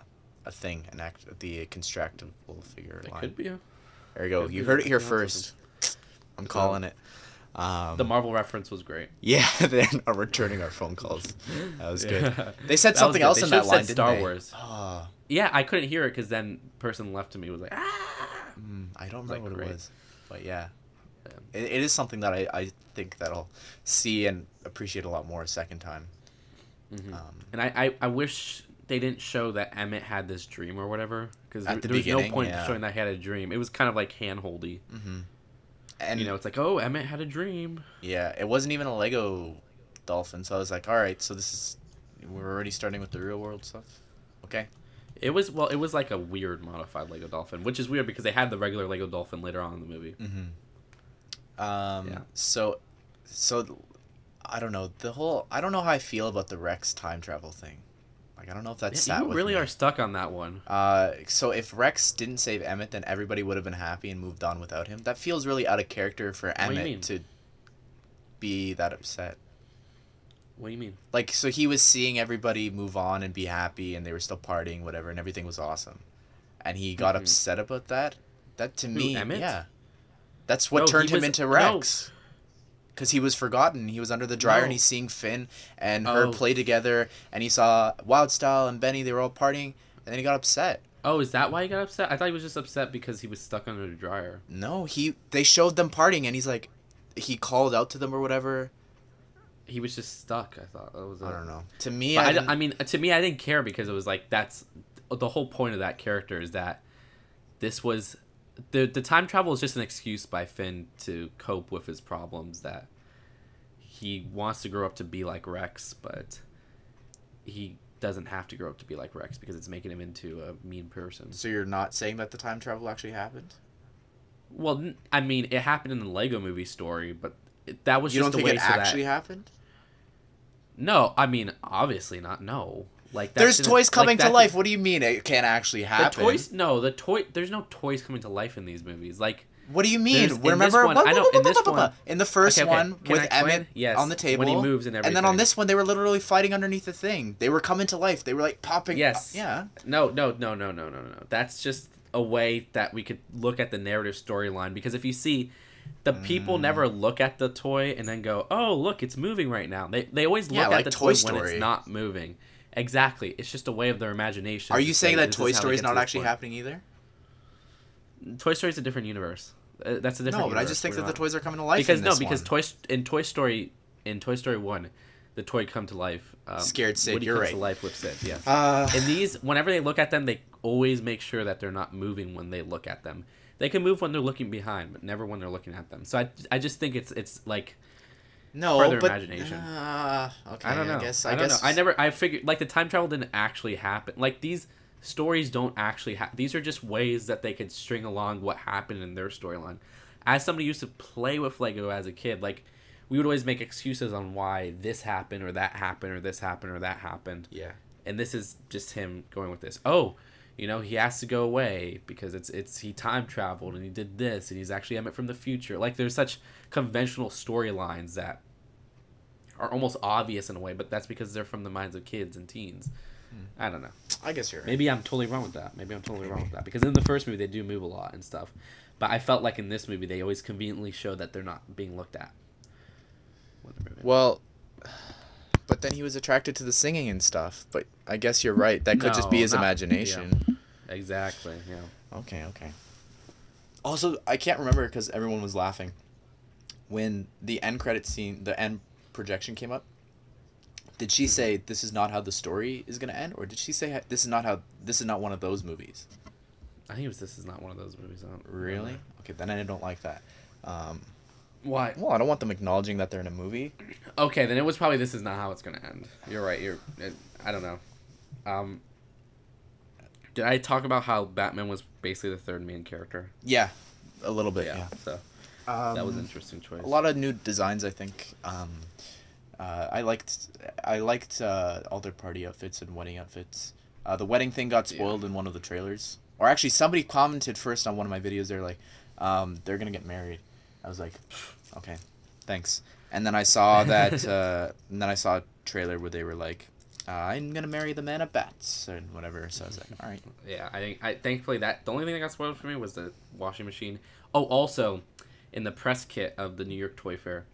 a thing, an act, the constructible figure It line. could be a, There you go. could You heard it here something first. I'm calling it. Um, the Marvel reference was great. [laughs] Yeah, they're [laughs] returning our phone calls. That was good. They said That something else They in that line, Star they? Wars. Oh, Yeah, I couldn't hear it because then person left to me was like, ah. mm, I don't Like, what great. it was, but yeah, Yeah. it, it is something that I, I think that I'll see and appreciate a lot more a second time. Mhm. Um, And I, I, I wish they didn't show that Emmett had this dream or whatever because there, the there was no point yeah. showing that he had a dream. It was kind of like handholdy. hmm And you know, it's like, oh, Emmett had a dream. yeah, it wasn't even a Lego dolphin, so I was like, all right, so this is we're already starting with the real world stuff. Okay. It was well, it was like a weird modified Lego dolphin, which is weird because they had the regular Lego dolphin later on in the movie. Mm-hmm. Um. Yeah. So, so I don't know the whole. I don't know how I feel about the Rex time travel thing. Like I don't know if that's Yeah, you really me. are stuck on that one. Uh, so if Rex didn't save Emmett, then everybody would have been happy and moved on without him. That feels really out of character for? Emmett to be that upset. What do you mean? Like, so he was seeing everybody move on and be happy, and they were still partying, whatever, and everything was awesome, and he got Mhm. upset about that. That to me, Emmett? yeah, that's what No, turned him was- into no. Because he was forgotten. He was under the dryer, and No. he's seeing Finn and her Oh. play together, and he saw Wyldstyle and Benny. They were all partying, and then he got upset. Oh, is that why he got upset? I thought he was just upset because he was stuck under the dryer. No, he they showed them partying, and he's like, he called out to them or whatever. He was just stuck. I thought that was. I don't know. To me, I, I, I mean, to me, I didn't care because it was like that's the whole point of that character is that this was the the time travel is just an excuse by Finn to cope with his problems that he wants to grow up to be like Rex, but he doesn't have to grow up to be like Rex because it's making him into a mean person. so you're not saying that the time travel actually happened? Well, I mean, it happened in the Lego Movie story, but it, that was you just don't a think way it so that- actually happened? No, I mean, obviously not. No, like There's toys like, coming that to life. What do you mean it can't actually The happen? toys? No, the toy. There's no toys coming to life in these movies. Like What do you mean? There's- in this Remember, one- I know, in this one- in the first Okay, okay. one Can with? Emmett Yes, on the table, when he moves and everything, and then on this one they were literally fighting underneath the thing. They were coming to life. They were like popping. Yes. yeah. no, no, no, no, no, no, no. That's just a way that we could look at the narrative storyline. Because if you see, the people Mm. never look at the toy and then go, "Oh, look, it's moving right now." They they always look Yeah, at like the Toy toy when it's not moving. Exactly. It's just a way of their imagination. Are you saying that Toy is how they Story is not actually point." happening either? Toy Story is a different universe. Uh, That's a different. No, but I just think that the toys are coming to life because no, because one. Toy in Toy Story, in Toy Story one, the toy come to life. Um, Scared Sid, Woody you're comes right. to life with Sid. Yes. Uh, in these, whenever they look at them, they always make sure that they're not moving when they look at them. They can move when they're looking behind, but never when they're looking at them. So I, I just think it's it's like no, part of their but imagination. Uh, okay, I don't know. I guess I, I, don't guess know. I never. I figured like the time travel didn't actually happen. Like these stories don't actually happen. These are just ways that they could string along what happened in their storyline. As somebody used to play with Lego as a kid, like we would always make excuses on why this happened or that happened or this happened or that happened. Yeah. And this is just him going with this. Oh, you know, he has to go away because it's it's he time traveled and he did this and he's actually Emmett from the future. Like there's such conventional storylines that are almost obvious in a way, but that's because they're from the minds of kids and teens. Hmm. I don't know. I guess you're right. Maybe I'm totally wrong with that. Maybe I'm totally wrong with that because in the first movie they do move a lot and stuff, but I felt like in this movie they always conveniently show that they're not being looked at. when they're moving. Well, but then he was attracted to the singing and stuff. But I guess you're right. That could just be his not- imagination. Exactly. Yeah. Okay, okay. Also, I can't remember because everyone was laughing when the end credit scene, the end projection came up. Did she say this is not how the story is gonna end, or did she say this is not how this is not one of those movies? I think it was. This is not one of those movies. I don't Really? remember. Okay, then I don't like that. Um, Why? well, I don't want them acknowledging that they're in a movie. Okay, then it was probably this is not how it's gonna end. You're right. You're. It, I don't know. Um. Did I talk about how Batman was basically the third main character? Yeah, a little bit. Yeah, So Um, that was an interesting choice. a lot of new designs. I think. Um, uh, I liked. I liked uh, all their party outfits and wedding outfits. Uh, the wedding thing got Yeah. spoiled in one of the trailers, or actually, somebody commented first on one of my videos. They're like, um, "They're gonna get married." I was like, "Okay, thanks." And then I saw [laughs] that. uh, and then I saw a trailer where they were like, uh, "I'm gonna marry the man of bats" and whatever. So I was like, "All right." [laughs] Yeah, I think I thankfully that the only thing that got spoiled for me was the washing machine. Oh, also, in the press kit of the New York Toy Fair,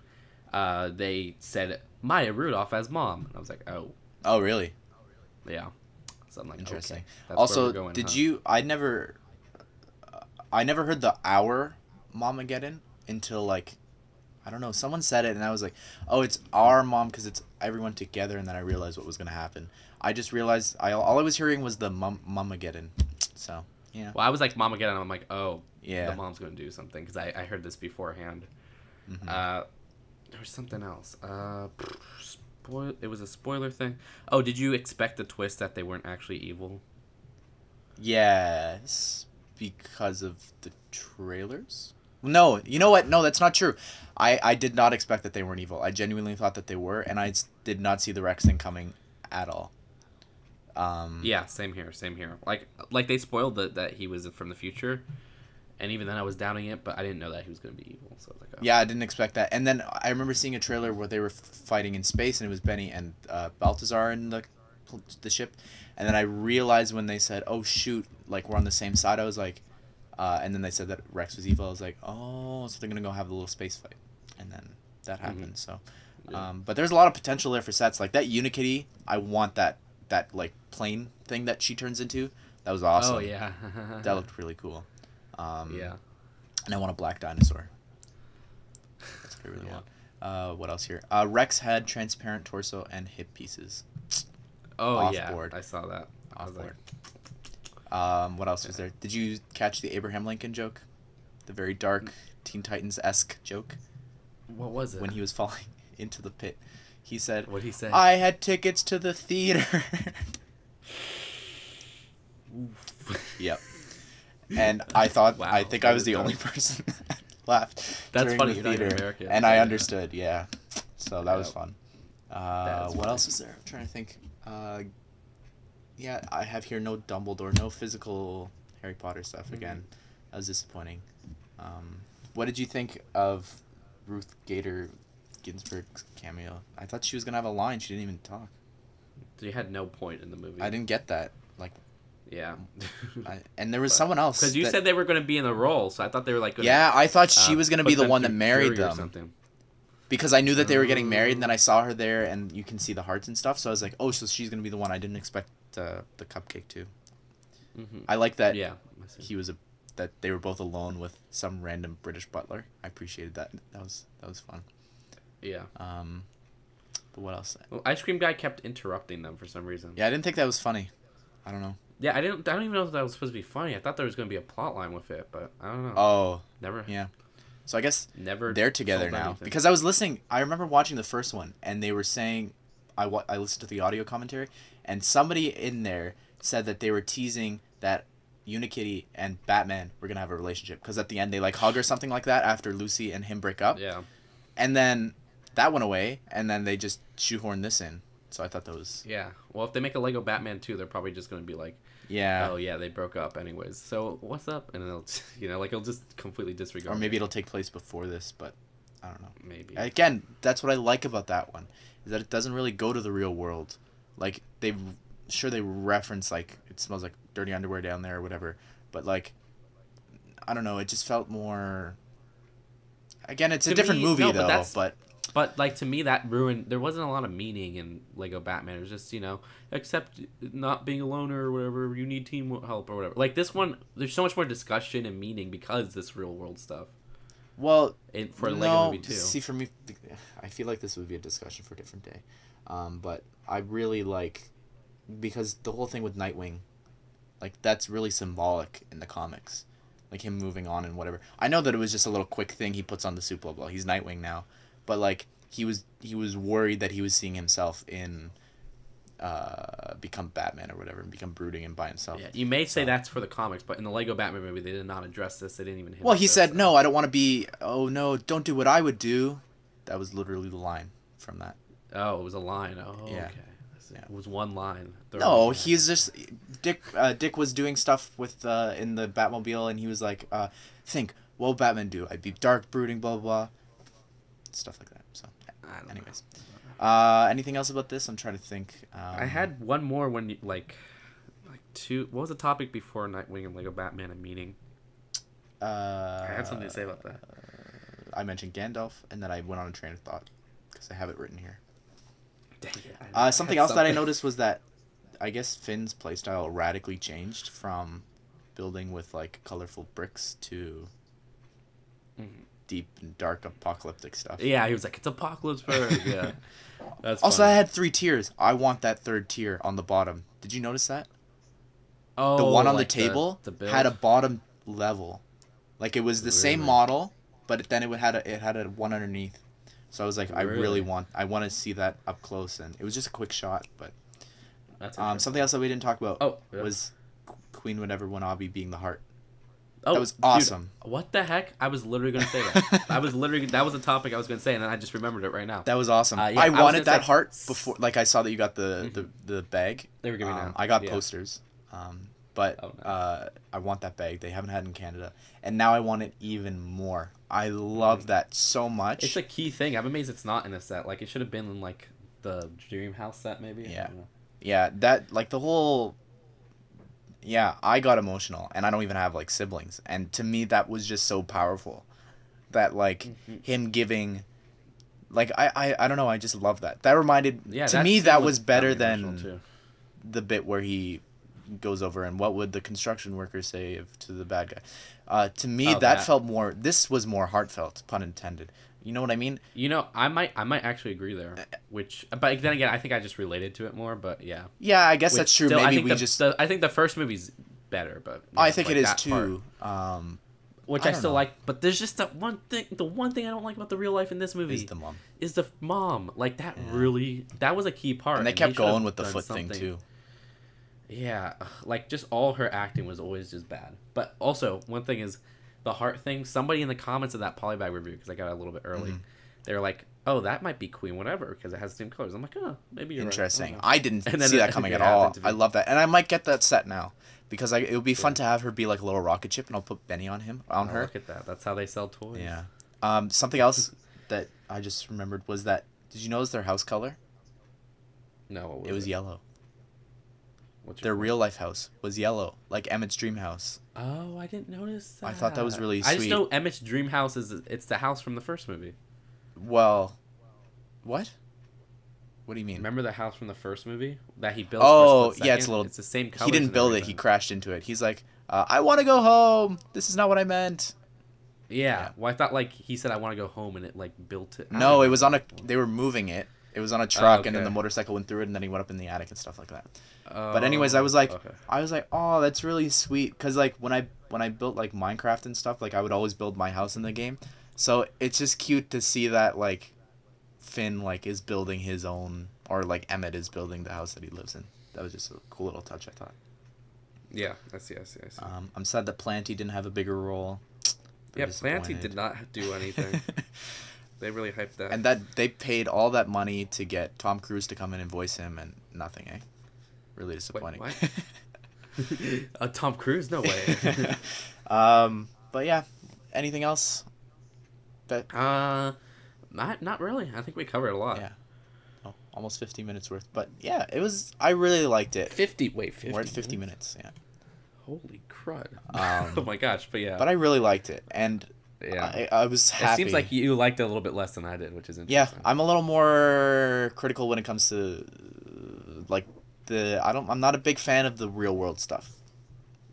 uh, they said Maya Rudolph as mom. And I was like, oh, Oh, really? yeah. So I'm like, Interesting. Okay, also, going, did huh? you? I never, I never heard the hour Momageddon until like, I don't know. Someone said it, and I was like, "Oh, it's our mom" because it's everyone together. And then I realized what was gonna happen. I just realized I all I was hearing was the mum Momageddon. So yeah, Well, I was like, mom again, and I'm like, oh, yeah. the mom's going to do something because I, I heard this beforehand. Mhm. Uh, there was something else. Uh, spoil. It was a spoiler thing. Oh, did you expect the twist that they weren't actually evil? Yes, because of the trailers. No, you know what? No, that's not true. I I did not expect that they weren't evil. I genuinely thought that they were, and I did not see the Rex thing coming at all. Um, Yeah, same here, same here. Like like they spoiled that that he was from the future, and even then I was doubting it, but I didn't know that he was going to be evil. So I was like, oh. Yeah, I didn't expect that. And then I remember seeing a trailer where they were fighting in space, and it was Benny and uh, Balthazar in the the ship. And then I realized when they said, "Oh shoot, like we're on the same side," I was like, uh, and then they said that Rex was evil. I was like, "Oh, so they're gonna go have a little space fight," and then that happened. So, Yeah. um, but there's a lot of potential there for sets like that Unikitty. I want that that like plane thing that she turns into. That was awesome. Oh yeah. [laughs] that looked really cool. Um, yeah. and I want a black dinosaur. That's what I really [laughs] Yeah. want. Uh, what else here? Uh, Rex had transparent torso and hip pieces. Oh Off yeah. board. I saw that. I Off was like. Um, what else was there? Did you catch the Abraham Lincoln joke? The very dark Teen Titans esque joke what was it? when he was falling [laughs] into the pit. He said, What he say? "I had tickets to the theater." yep. And I thought Wow, I think I was the only person [laughs] that laughed. That's during funny, the theater, American. and I understood. Yeah, so that was fun. Uh, what funny. else is there? I'm trying to think. Uh, yeah, I have here no Dumbledore, no physical Harry Potter stuff Mhm. again. That was disappointing. Um, what did you think of Ruth Bader Ginsburg's cameo? I thought she was gonna have a line. She didn't even talk. She had no point in the movie. I didn't get that. Like, Yeah. [laughs] I, and there was But- someone else. Because you that- said they were going to be in the role, so I thought they were like. Gonna, Yeah, I thought she uh, was gonna be the one that married them. something. because I knew that they were getting married, and then I saw her there, and you can see the hearts and stuff. So I was like, oh, so she's gonna be the one. I didn't expect uh, the cupcake too. Mhm. I like that Yeah. He was a that they were both alone with some random British butler. I appreciated that. That was that was fun. Yeah. Um, but what else? Well, ice cream guy kept interrupting them for some reason. Yeah, I didn't think that was funny. I don't know. Yeah, I didn't. I don't even know if that was supposed to be funny. I thought there was going to be a plot line with it, but I don't know. Oh, never. yeah. So I guess Never. they're together now anything. because I was listening. I remember watching the first one, and they were saying, I wa- I listened to the audio commentary, and somebody in there said that they were teasing that Unikitty and Batman were gonna have a relationship because at the end they like hug or something like that after Lucy and him break up, Yeah. and then that went away, and then they just shoehorned this in. So I thought that was Yeah. Well, if they make a Lego Batman 2, they're probably just going to be like, yeah. oh, yeah, they broke up anyways. So what's up? And it'll [laughs] you know, like, it'll just completely disregard Or maybe it'll take place before this, but I don't know. Maybe. Again, that's what I like about that one, is that it doesn't really go to the real world. Like they, sure they reference like it smells like dirty underwear down there or whatever, but like, I don't know. It just felt more. Again, it's a different me, movie no, though, that's- but But like to me, that ruined. There wasn't a lot of meaning in Lego Batman. It was just you know, except not being a loner or whatever. You need team help or whatever. Like this one, there's so much more discussion and meaning because this real world stuff. well, In, for no, Lego movie too. See, for me, I feel like this would be a discussion for a different day. Um, but I really like because the whole thing with Nightwing, like that's really symbolic in the comics, like him moving on and whatever. I know that it was just a little quick thing he puts on the suit, blah blah. He's Nightwing now, but like he was he was worried that he was seeing himself in. Uh, become Batman or whatever, and become brooding and by himself. Yeah, you may say So- that's for the comics, but in the Lego Batman movie, they did not address this. They didn't even. Well, he said, "No, I don't want to be. Oh no, don't do what I would do." That was literally the line from that. Oh, it was a line. Oh, Yeah. okay. Yeah. It was one line. No, in. he's just Dick. Uh, Dick was doing stuff with uh, in the Batmobile, and he was like, uh, "Think, what would Batman do? I'd be dark, brooding, blah blah, blah, stuff like that." So, I don't know. anyways, uh, anything else about this? I'm trying to think. Um, I had one more when you like, like two. What was the topic before Nightwing and Lego Batman a meeting? Uh, I had something to say about that. I mentioned Gandalf, and then I went on a train of thought because I have it written here. Dang it, Uh, had something else that I noticed was that I guess Finn's playstyle radically changed from building with like colorful bricks to. Deep and dark apocalyptic stuff. Yeah, he was like, "It's Apocalypse [laughs] Bird." Yeah, that's Also, funny. I had three tiers. I want that third tier on the bottom. Did you notice that? oh, the one on like the table the build? had a bottom level, like it was the same model, but then it would had a, it had a one underneath. So I was like, I Really? really want, I want to see that up close, and it was just a quick shot. But That's um, something else that we didn't talk about Oh, yeah. was Queen Watevra Wa'Nabi being the heart. Oh, that was dude, awesome. what the heck? I was literally gonna say that. I was literally that was a topic I was gonna say, and then I just remembered it right now. That was awesome. Uh, yeah, I I wanted that say- heart before, like I saw that you got the Mhm. the, the bag. They were giving Um. I got Yeah. posters, um, but Oh, nice. uh, I want that bag. They haven't had it in Canada, and now I want it even more. I love that so much. Mm-hmm. It's a key thing. I'm amazed it's not in a set. Like it should have been in like the Dream House set, maybe. Yeah. yeah, that like the whole. Yeah, I got emotional, and I don't even have like siblings, and to me that was just so powerful, that like Mhm. him giving. Like I, I, I don't know. I just love that. That reminded Yeah. to me that was better got me emotional, than the bit where he goes over and what would the construction workers say if, to the bad guy. Uh, to me, Oh, that, that. felt more. This was more heartfelt, pun intended. You know what I mean? You know, I might, I might actually agree there. Which, but then again, I think I just related to it more. But yeah, Yeah, I guess Which that's true. still, I Maybe think we the, just. the- I think the first movie's better, but I think like it is that part, too. Um, which I I, still know. like. But there's just that one thing. The one thing I don't like about the real life in this movie is the mom, is the mom. Like that Yeah. really, that was a key part. and they and kept have going with the foot thing too. Yeah, like just all her acting was always just bad. But also, one thing is the heart thing. Somebody in the comments of that polybag review, because I got it a little bit early, Mhm. they were like, "Oh, that might be Queen, whatever, because it has the same colors." I'm like, "Oh, maybe you're right." I Interesting. I didn't [laughs] And see it- that coming at all. happened to me. I love that, and I might get that set now because I, it would be fun Yeah. to have her be like a little rocket ship, and I'll put Benny on him on Oh, her. Look at that. That's how they sell toys. Yeah. Um, something [laughs] else that I just remembered was that did you notice their house color? No, was It was yellow. What's Their real life house was yellow, like Emmett's dream house. Oh, I didn't notice that. I thought that was really I just know Emmett's dream house is it's the house from the first movie. Well, what? What do you mean? Remember the house from the first movie that he built? Oh, yeah, it's a little- It's the same color. he didn't build it. He crashed into it. He's like, uh, I want to go home. This is not what I meant. Yeah. Yeah. Well, I thought like he said I want to go home and it like built it. No, it was on a. They were moving it. It was on a truck, and then the motorcycle went through it, and then he went up in the attic and stuff like that. But anyways, I was like- okay. I was like, oh, that's really sweet, cause like when I when I built like Minecraft and stuff, like I would always build my house in the game, so it's just cute to see that like Finn like is building his own, or like Emmett is building the house that he lives in. That was just a cool little touch, I thought. yeah, I see, I see, I see. Um, I'm sad that Planty didn't have a bigger role. yeah, Planty did not do anything. [laughs] They really hyped that. And that they paid all that money to get Tom Cruise to come in and voice him, and nothing, eh? Really disappointing. what? [laughs] uh, Tom Cruise? No way. [laughs] um, but yeah, anything else? That uh, not not really. I think we covered a lot. yeah, oh, almost fifty minutes worth. But yeah, it was. I really liked it. Fifty. Wait, 50 We're at fifty minutes. Yeah, Holy crud! Um, [laughs] oh my gosh! But yeah. but I really liked it, and yeah. I, I was it seems like you liked it a little bit less than I did, which is interesting. Yeah. I'm a little more critical when it comes to like the I don't I'm not a big fan of the real world stuff.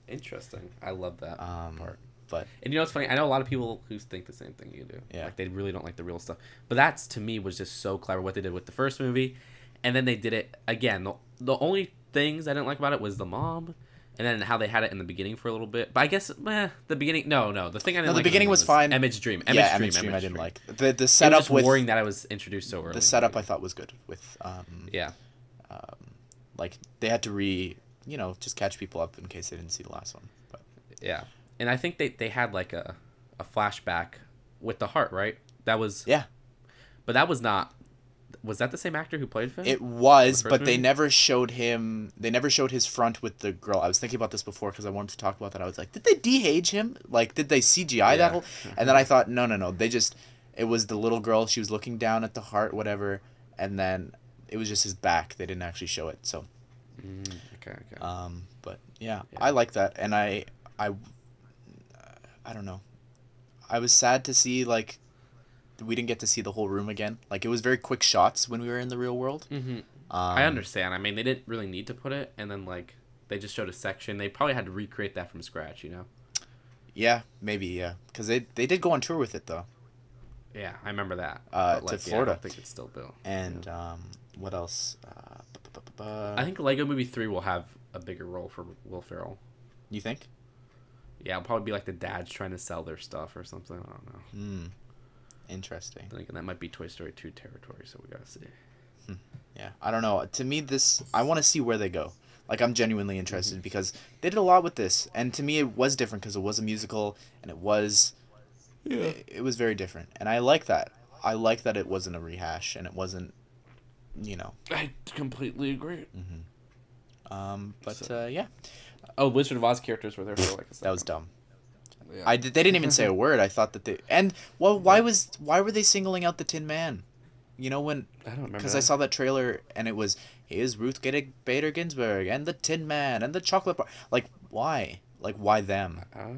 Interesting. I love that Um, part. but And you know what's funny? I know a lot of people who think the same thing you do. Yeah. Like they really don't like the real stuff. But that's to me was just so clever what they did with the first movie, and then they did it again. The, the only things I didn't like about it was the mom, and then how they had it in the beginning for a little bit. But I guess eh, the beginning. No, no. The thing I didn't No, the like beginning was fine. Emmett Dream. Emmett yeah, Dream. Dream I didn't like the the It was with worrying that I was introduced so early. the setup I thought was good with um Yeah. um, like they had to re you know just catch people up in case they didn't see the last one. But Yeah. And I think they, they had like a, a flashback with the heart, right? That was yeah, but that was not was that the same actor who played Finn? it was, The but first they never showed him. They never showed his front with the girl. I was thinking about this before because I wanted to talk about that. I was like, did they de-age him? Like, did they CGI Yeah. that whole? [laughs] And then I thought, no, no, no. They just it was the little girl. She was looking down at the heart, whatever, and then it was just his back. They didn't actually show it. So, Mm, okay, okay. um, but yeah, Yeah. I like that, and I, I, I don't know. I was sad to see like we didn't get to see the whole room again. Like it was very quick shots when we were in the real world. hmm Um, I understand. I mean, they didn't really need to put it, and then like they just showed a section. They probably had to recreate that from scratch, you know? Yeah, maybe yeah, because they they did go on tour with it though, Yeah, I remember that. Uh, But, to like, yeah, Florida. I think it's still built. and um, what else? Uh, I think Lego Movie Three will have a bigger role for Will Ferrell. you think. Yeah, it'll probably be like the dads trying to sell their stuff or something. I don't know. Hmm. Interesting. I'm thinking that might be Toy Story Two territory, so we gotta see. Yeah, I don't know. To me, this I want to see where they go. Like I'm genuinely interested Mm-hmm. because they did a lot with this, and to me it was different because it was a musical and it was, it, it was very different, and I like that. I like that it wasn't a rehash and it wasn't, you know. I completely agree. Um, but So- uh, yeah, Oh, Wizard of Oz characters were there for like a second. that was dumb. Yeah. I did, they didn't even say a [laughs] word. I thought that they and well, why was why were they singling out the Tin Man? You know when I don't remember. because I saw that trailer and it was here's Ruth Bader Ginsburg and the Tin Man and the Chocolate Bar. Like why? Like why them? Oh,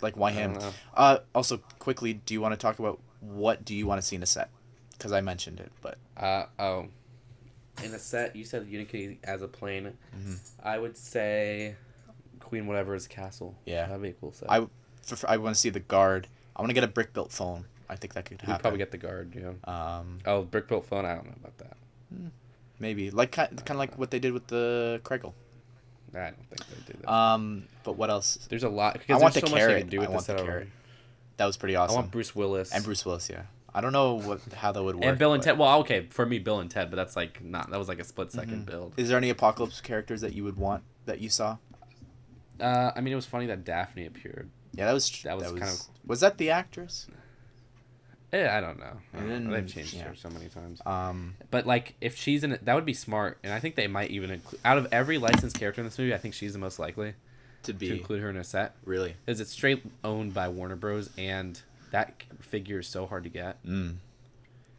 Like why him? Uh, also quickly, do you want to talk about what do you want to see in a set? Because I mentioned it, but Uh oh. In a set, you said Unikitty as a plane. Mhm. I would say Queen whatever's castle. Yeah. that'd be a cool set. I for, I want to see the guard. I want to get a brick built phone. I think that could happen. We'd probably get the guard. Yeah. um Oh, brick built phone. I don't know about that. maybe like kind of like what they did with the Kragle. I don't think they do that. Um, but what else? there's a lot. I want the so carrot. can do with the want the carrot. That was pretty awesome. I want Bruce Willis and Bruce Willis, yeah. I don't know what how that would work. and Bill and but- Ted. Well, okay, for me, Bill and Ted, but that's like not. That was like a split 2nd Mhm. build. Is there any apocalypse characters that you would want that you saw? Uh, I mean, it was funny that Daphne appeared. Yeah, that was That was kind was, was that the actress? Eh, I don't know. I don't know. They've changed yeah. her so many times. Um, But like, if she's in it, that would be smart, and I think they might even include out of every licensed character in this movie. I think she's the most likely to be to include her in a set really. because it's straight owned by Warner Bros. and that figure is so hard to get. Mm.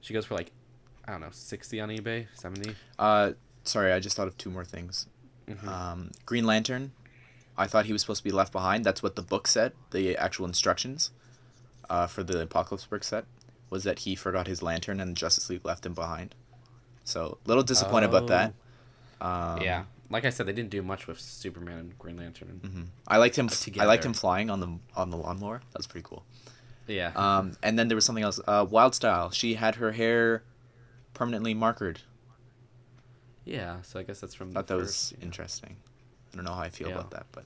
She goes for like, I don't know, sixty on eBay, seventy. Uh, sorry, I just thought of two more things. Mhm. Um, Green Lantern. I thought he was supposed to be left behind. That's what the book said. The actual instructions, uh, for the Apocalypse book set, was that he forgot his lantern and Justice League left him behind. So a little disappointed about that. Um, yeah, like I said, they didn't do much with Superman and Green Lantern. mhm. I liked him. I liked him flying on the on the lawnmower. That was pretty cool. Yeah, Um, and then there was something else. Uh, Wyldstyle. She had her hair permanently markered. yeah. So I guess that's from. Thought the that was yeah. interesting. I don't know how I feel Yeah. about that, but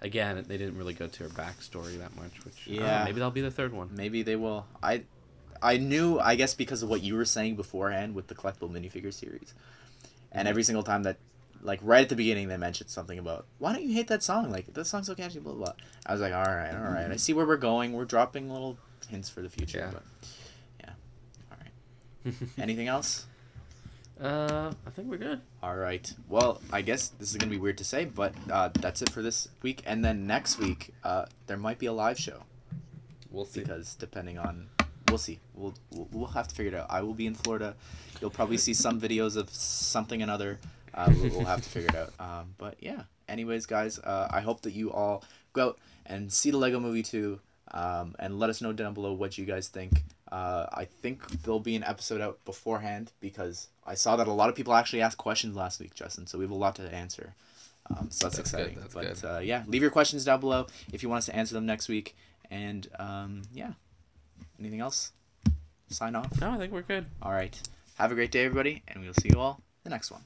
Again, they didn't really go to her backstory that much, which I don't know, Yeah. maybe that'll be the third one. maybe they will. I, I knew. I guess because of what you were saying beforehand with the collectible minifigure series, and every single time that, like right at the beginning, they mentioned something about why don't you hate that song? Like that song's so catchy. Blah blah. blah. I was like, all right, all right. I mm-hmm. see where we're going. We're dropping little hints for the future. Yeah. But, yeah. [laughs] Anything else? Uh, I think we're good. All right. Well, I guess this is gonna be weird to say, but uh, that's it for this week. And then next week, uh, there might be a live show We'll see. because depending on, we'll see. We'll, we'll we'll have to figure it out. I will be in Florida. You'll probably see some videos of something another. Uh, we'll, we'll have to figure it out. Um, but yeah. Anyways, guys, uh, I hope that you all go out and see the Lego Movie too, um, and let us know down below what you guys think. Uh, I think there'll be an episode out beforehand because I saw that a lot of people actually asked questions last week, Justin. So we have a lot to answer. Um, so that's, That's good, exciting. that's but good. Uh, yeah, leave your questions down below if you want us to answer them next week. And um, yeah, anything else? Sign off. No, I think we're good. All right. Have a great day, everybody, and we'll see you all the next one.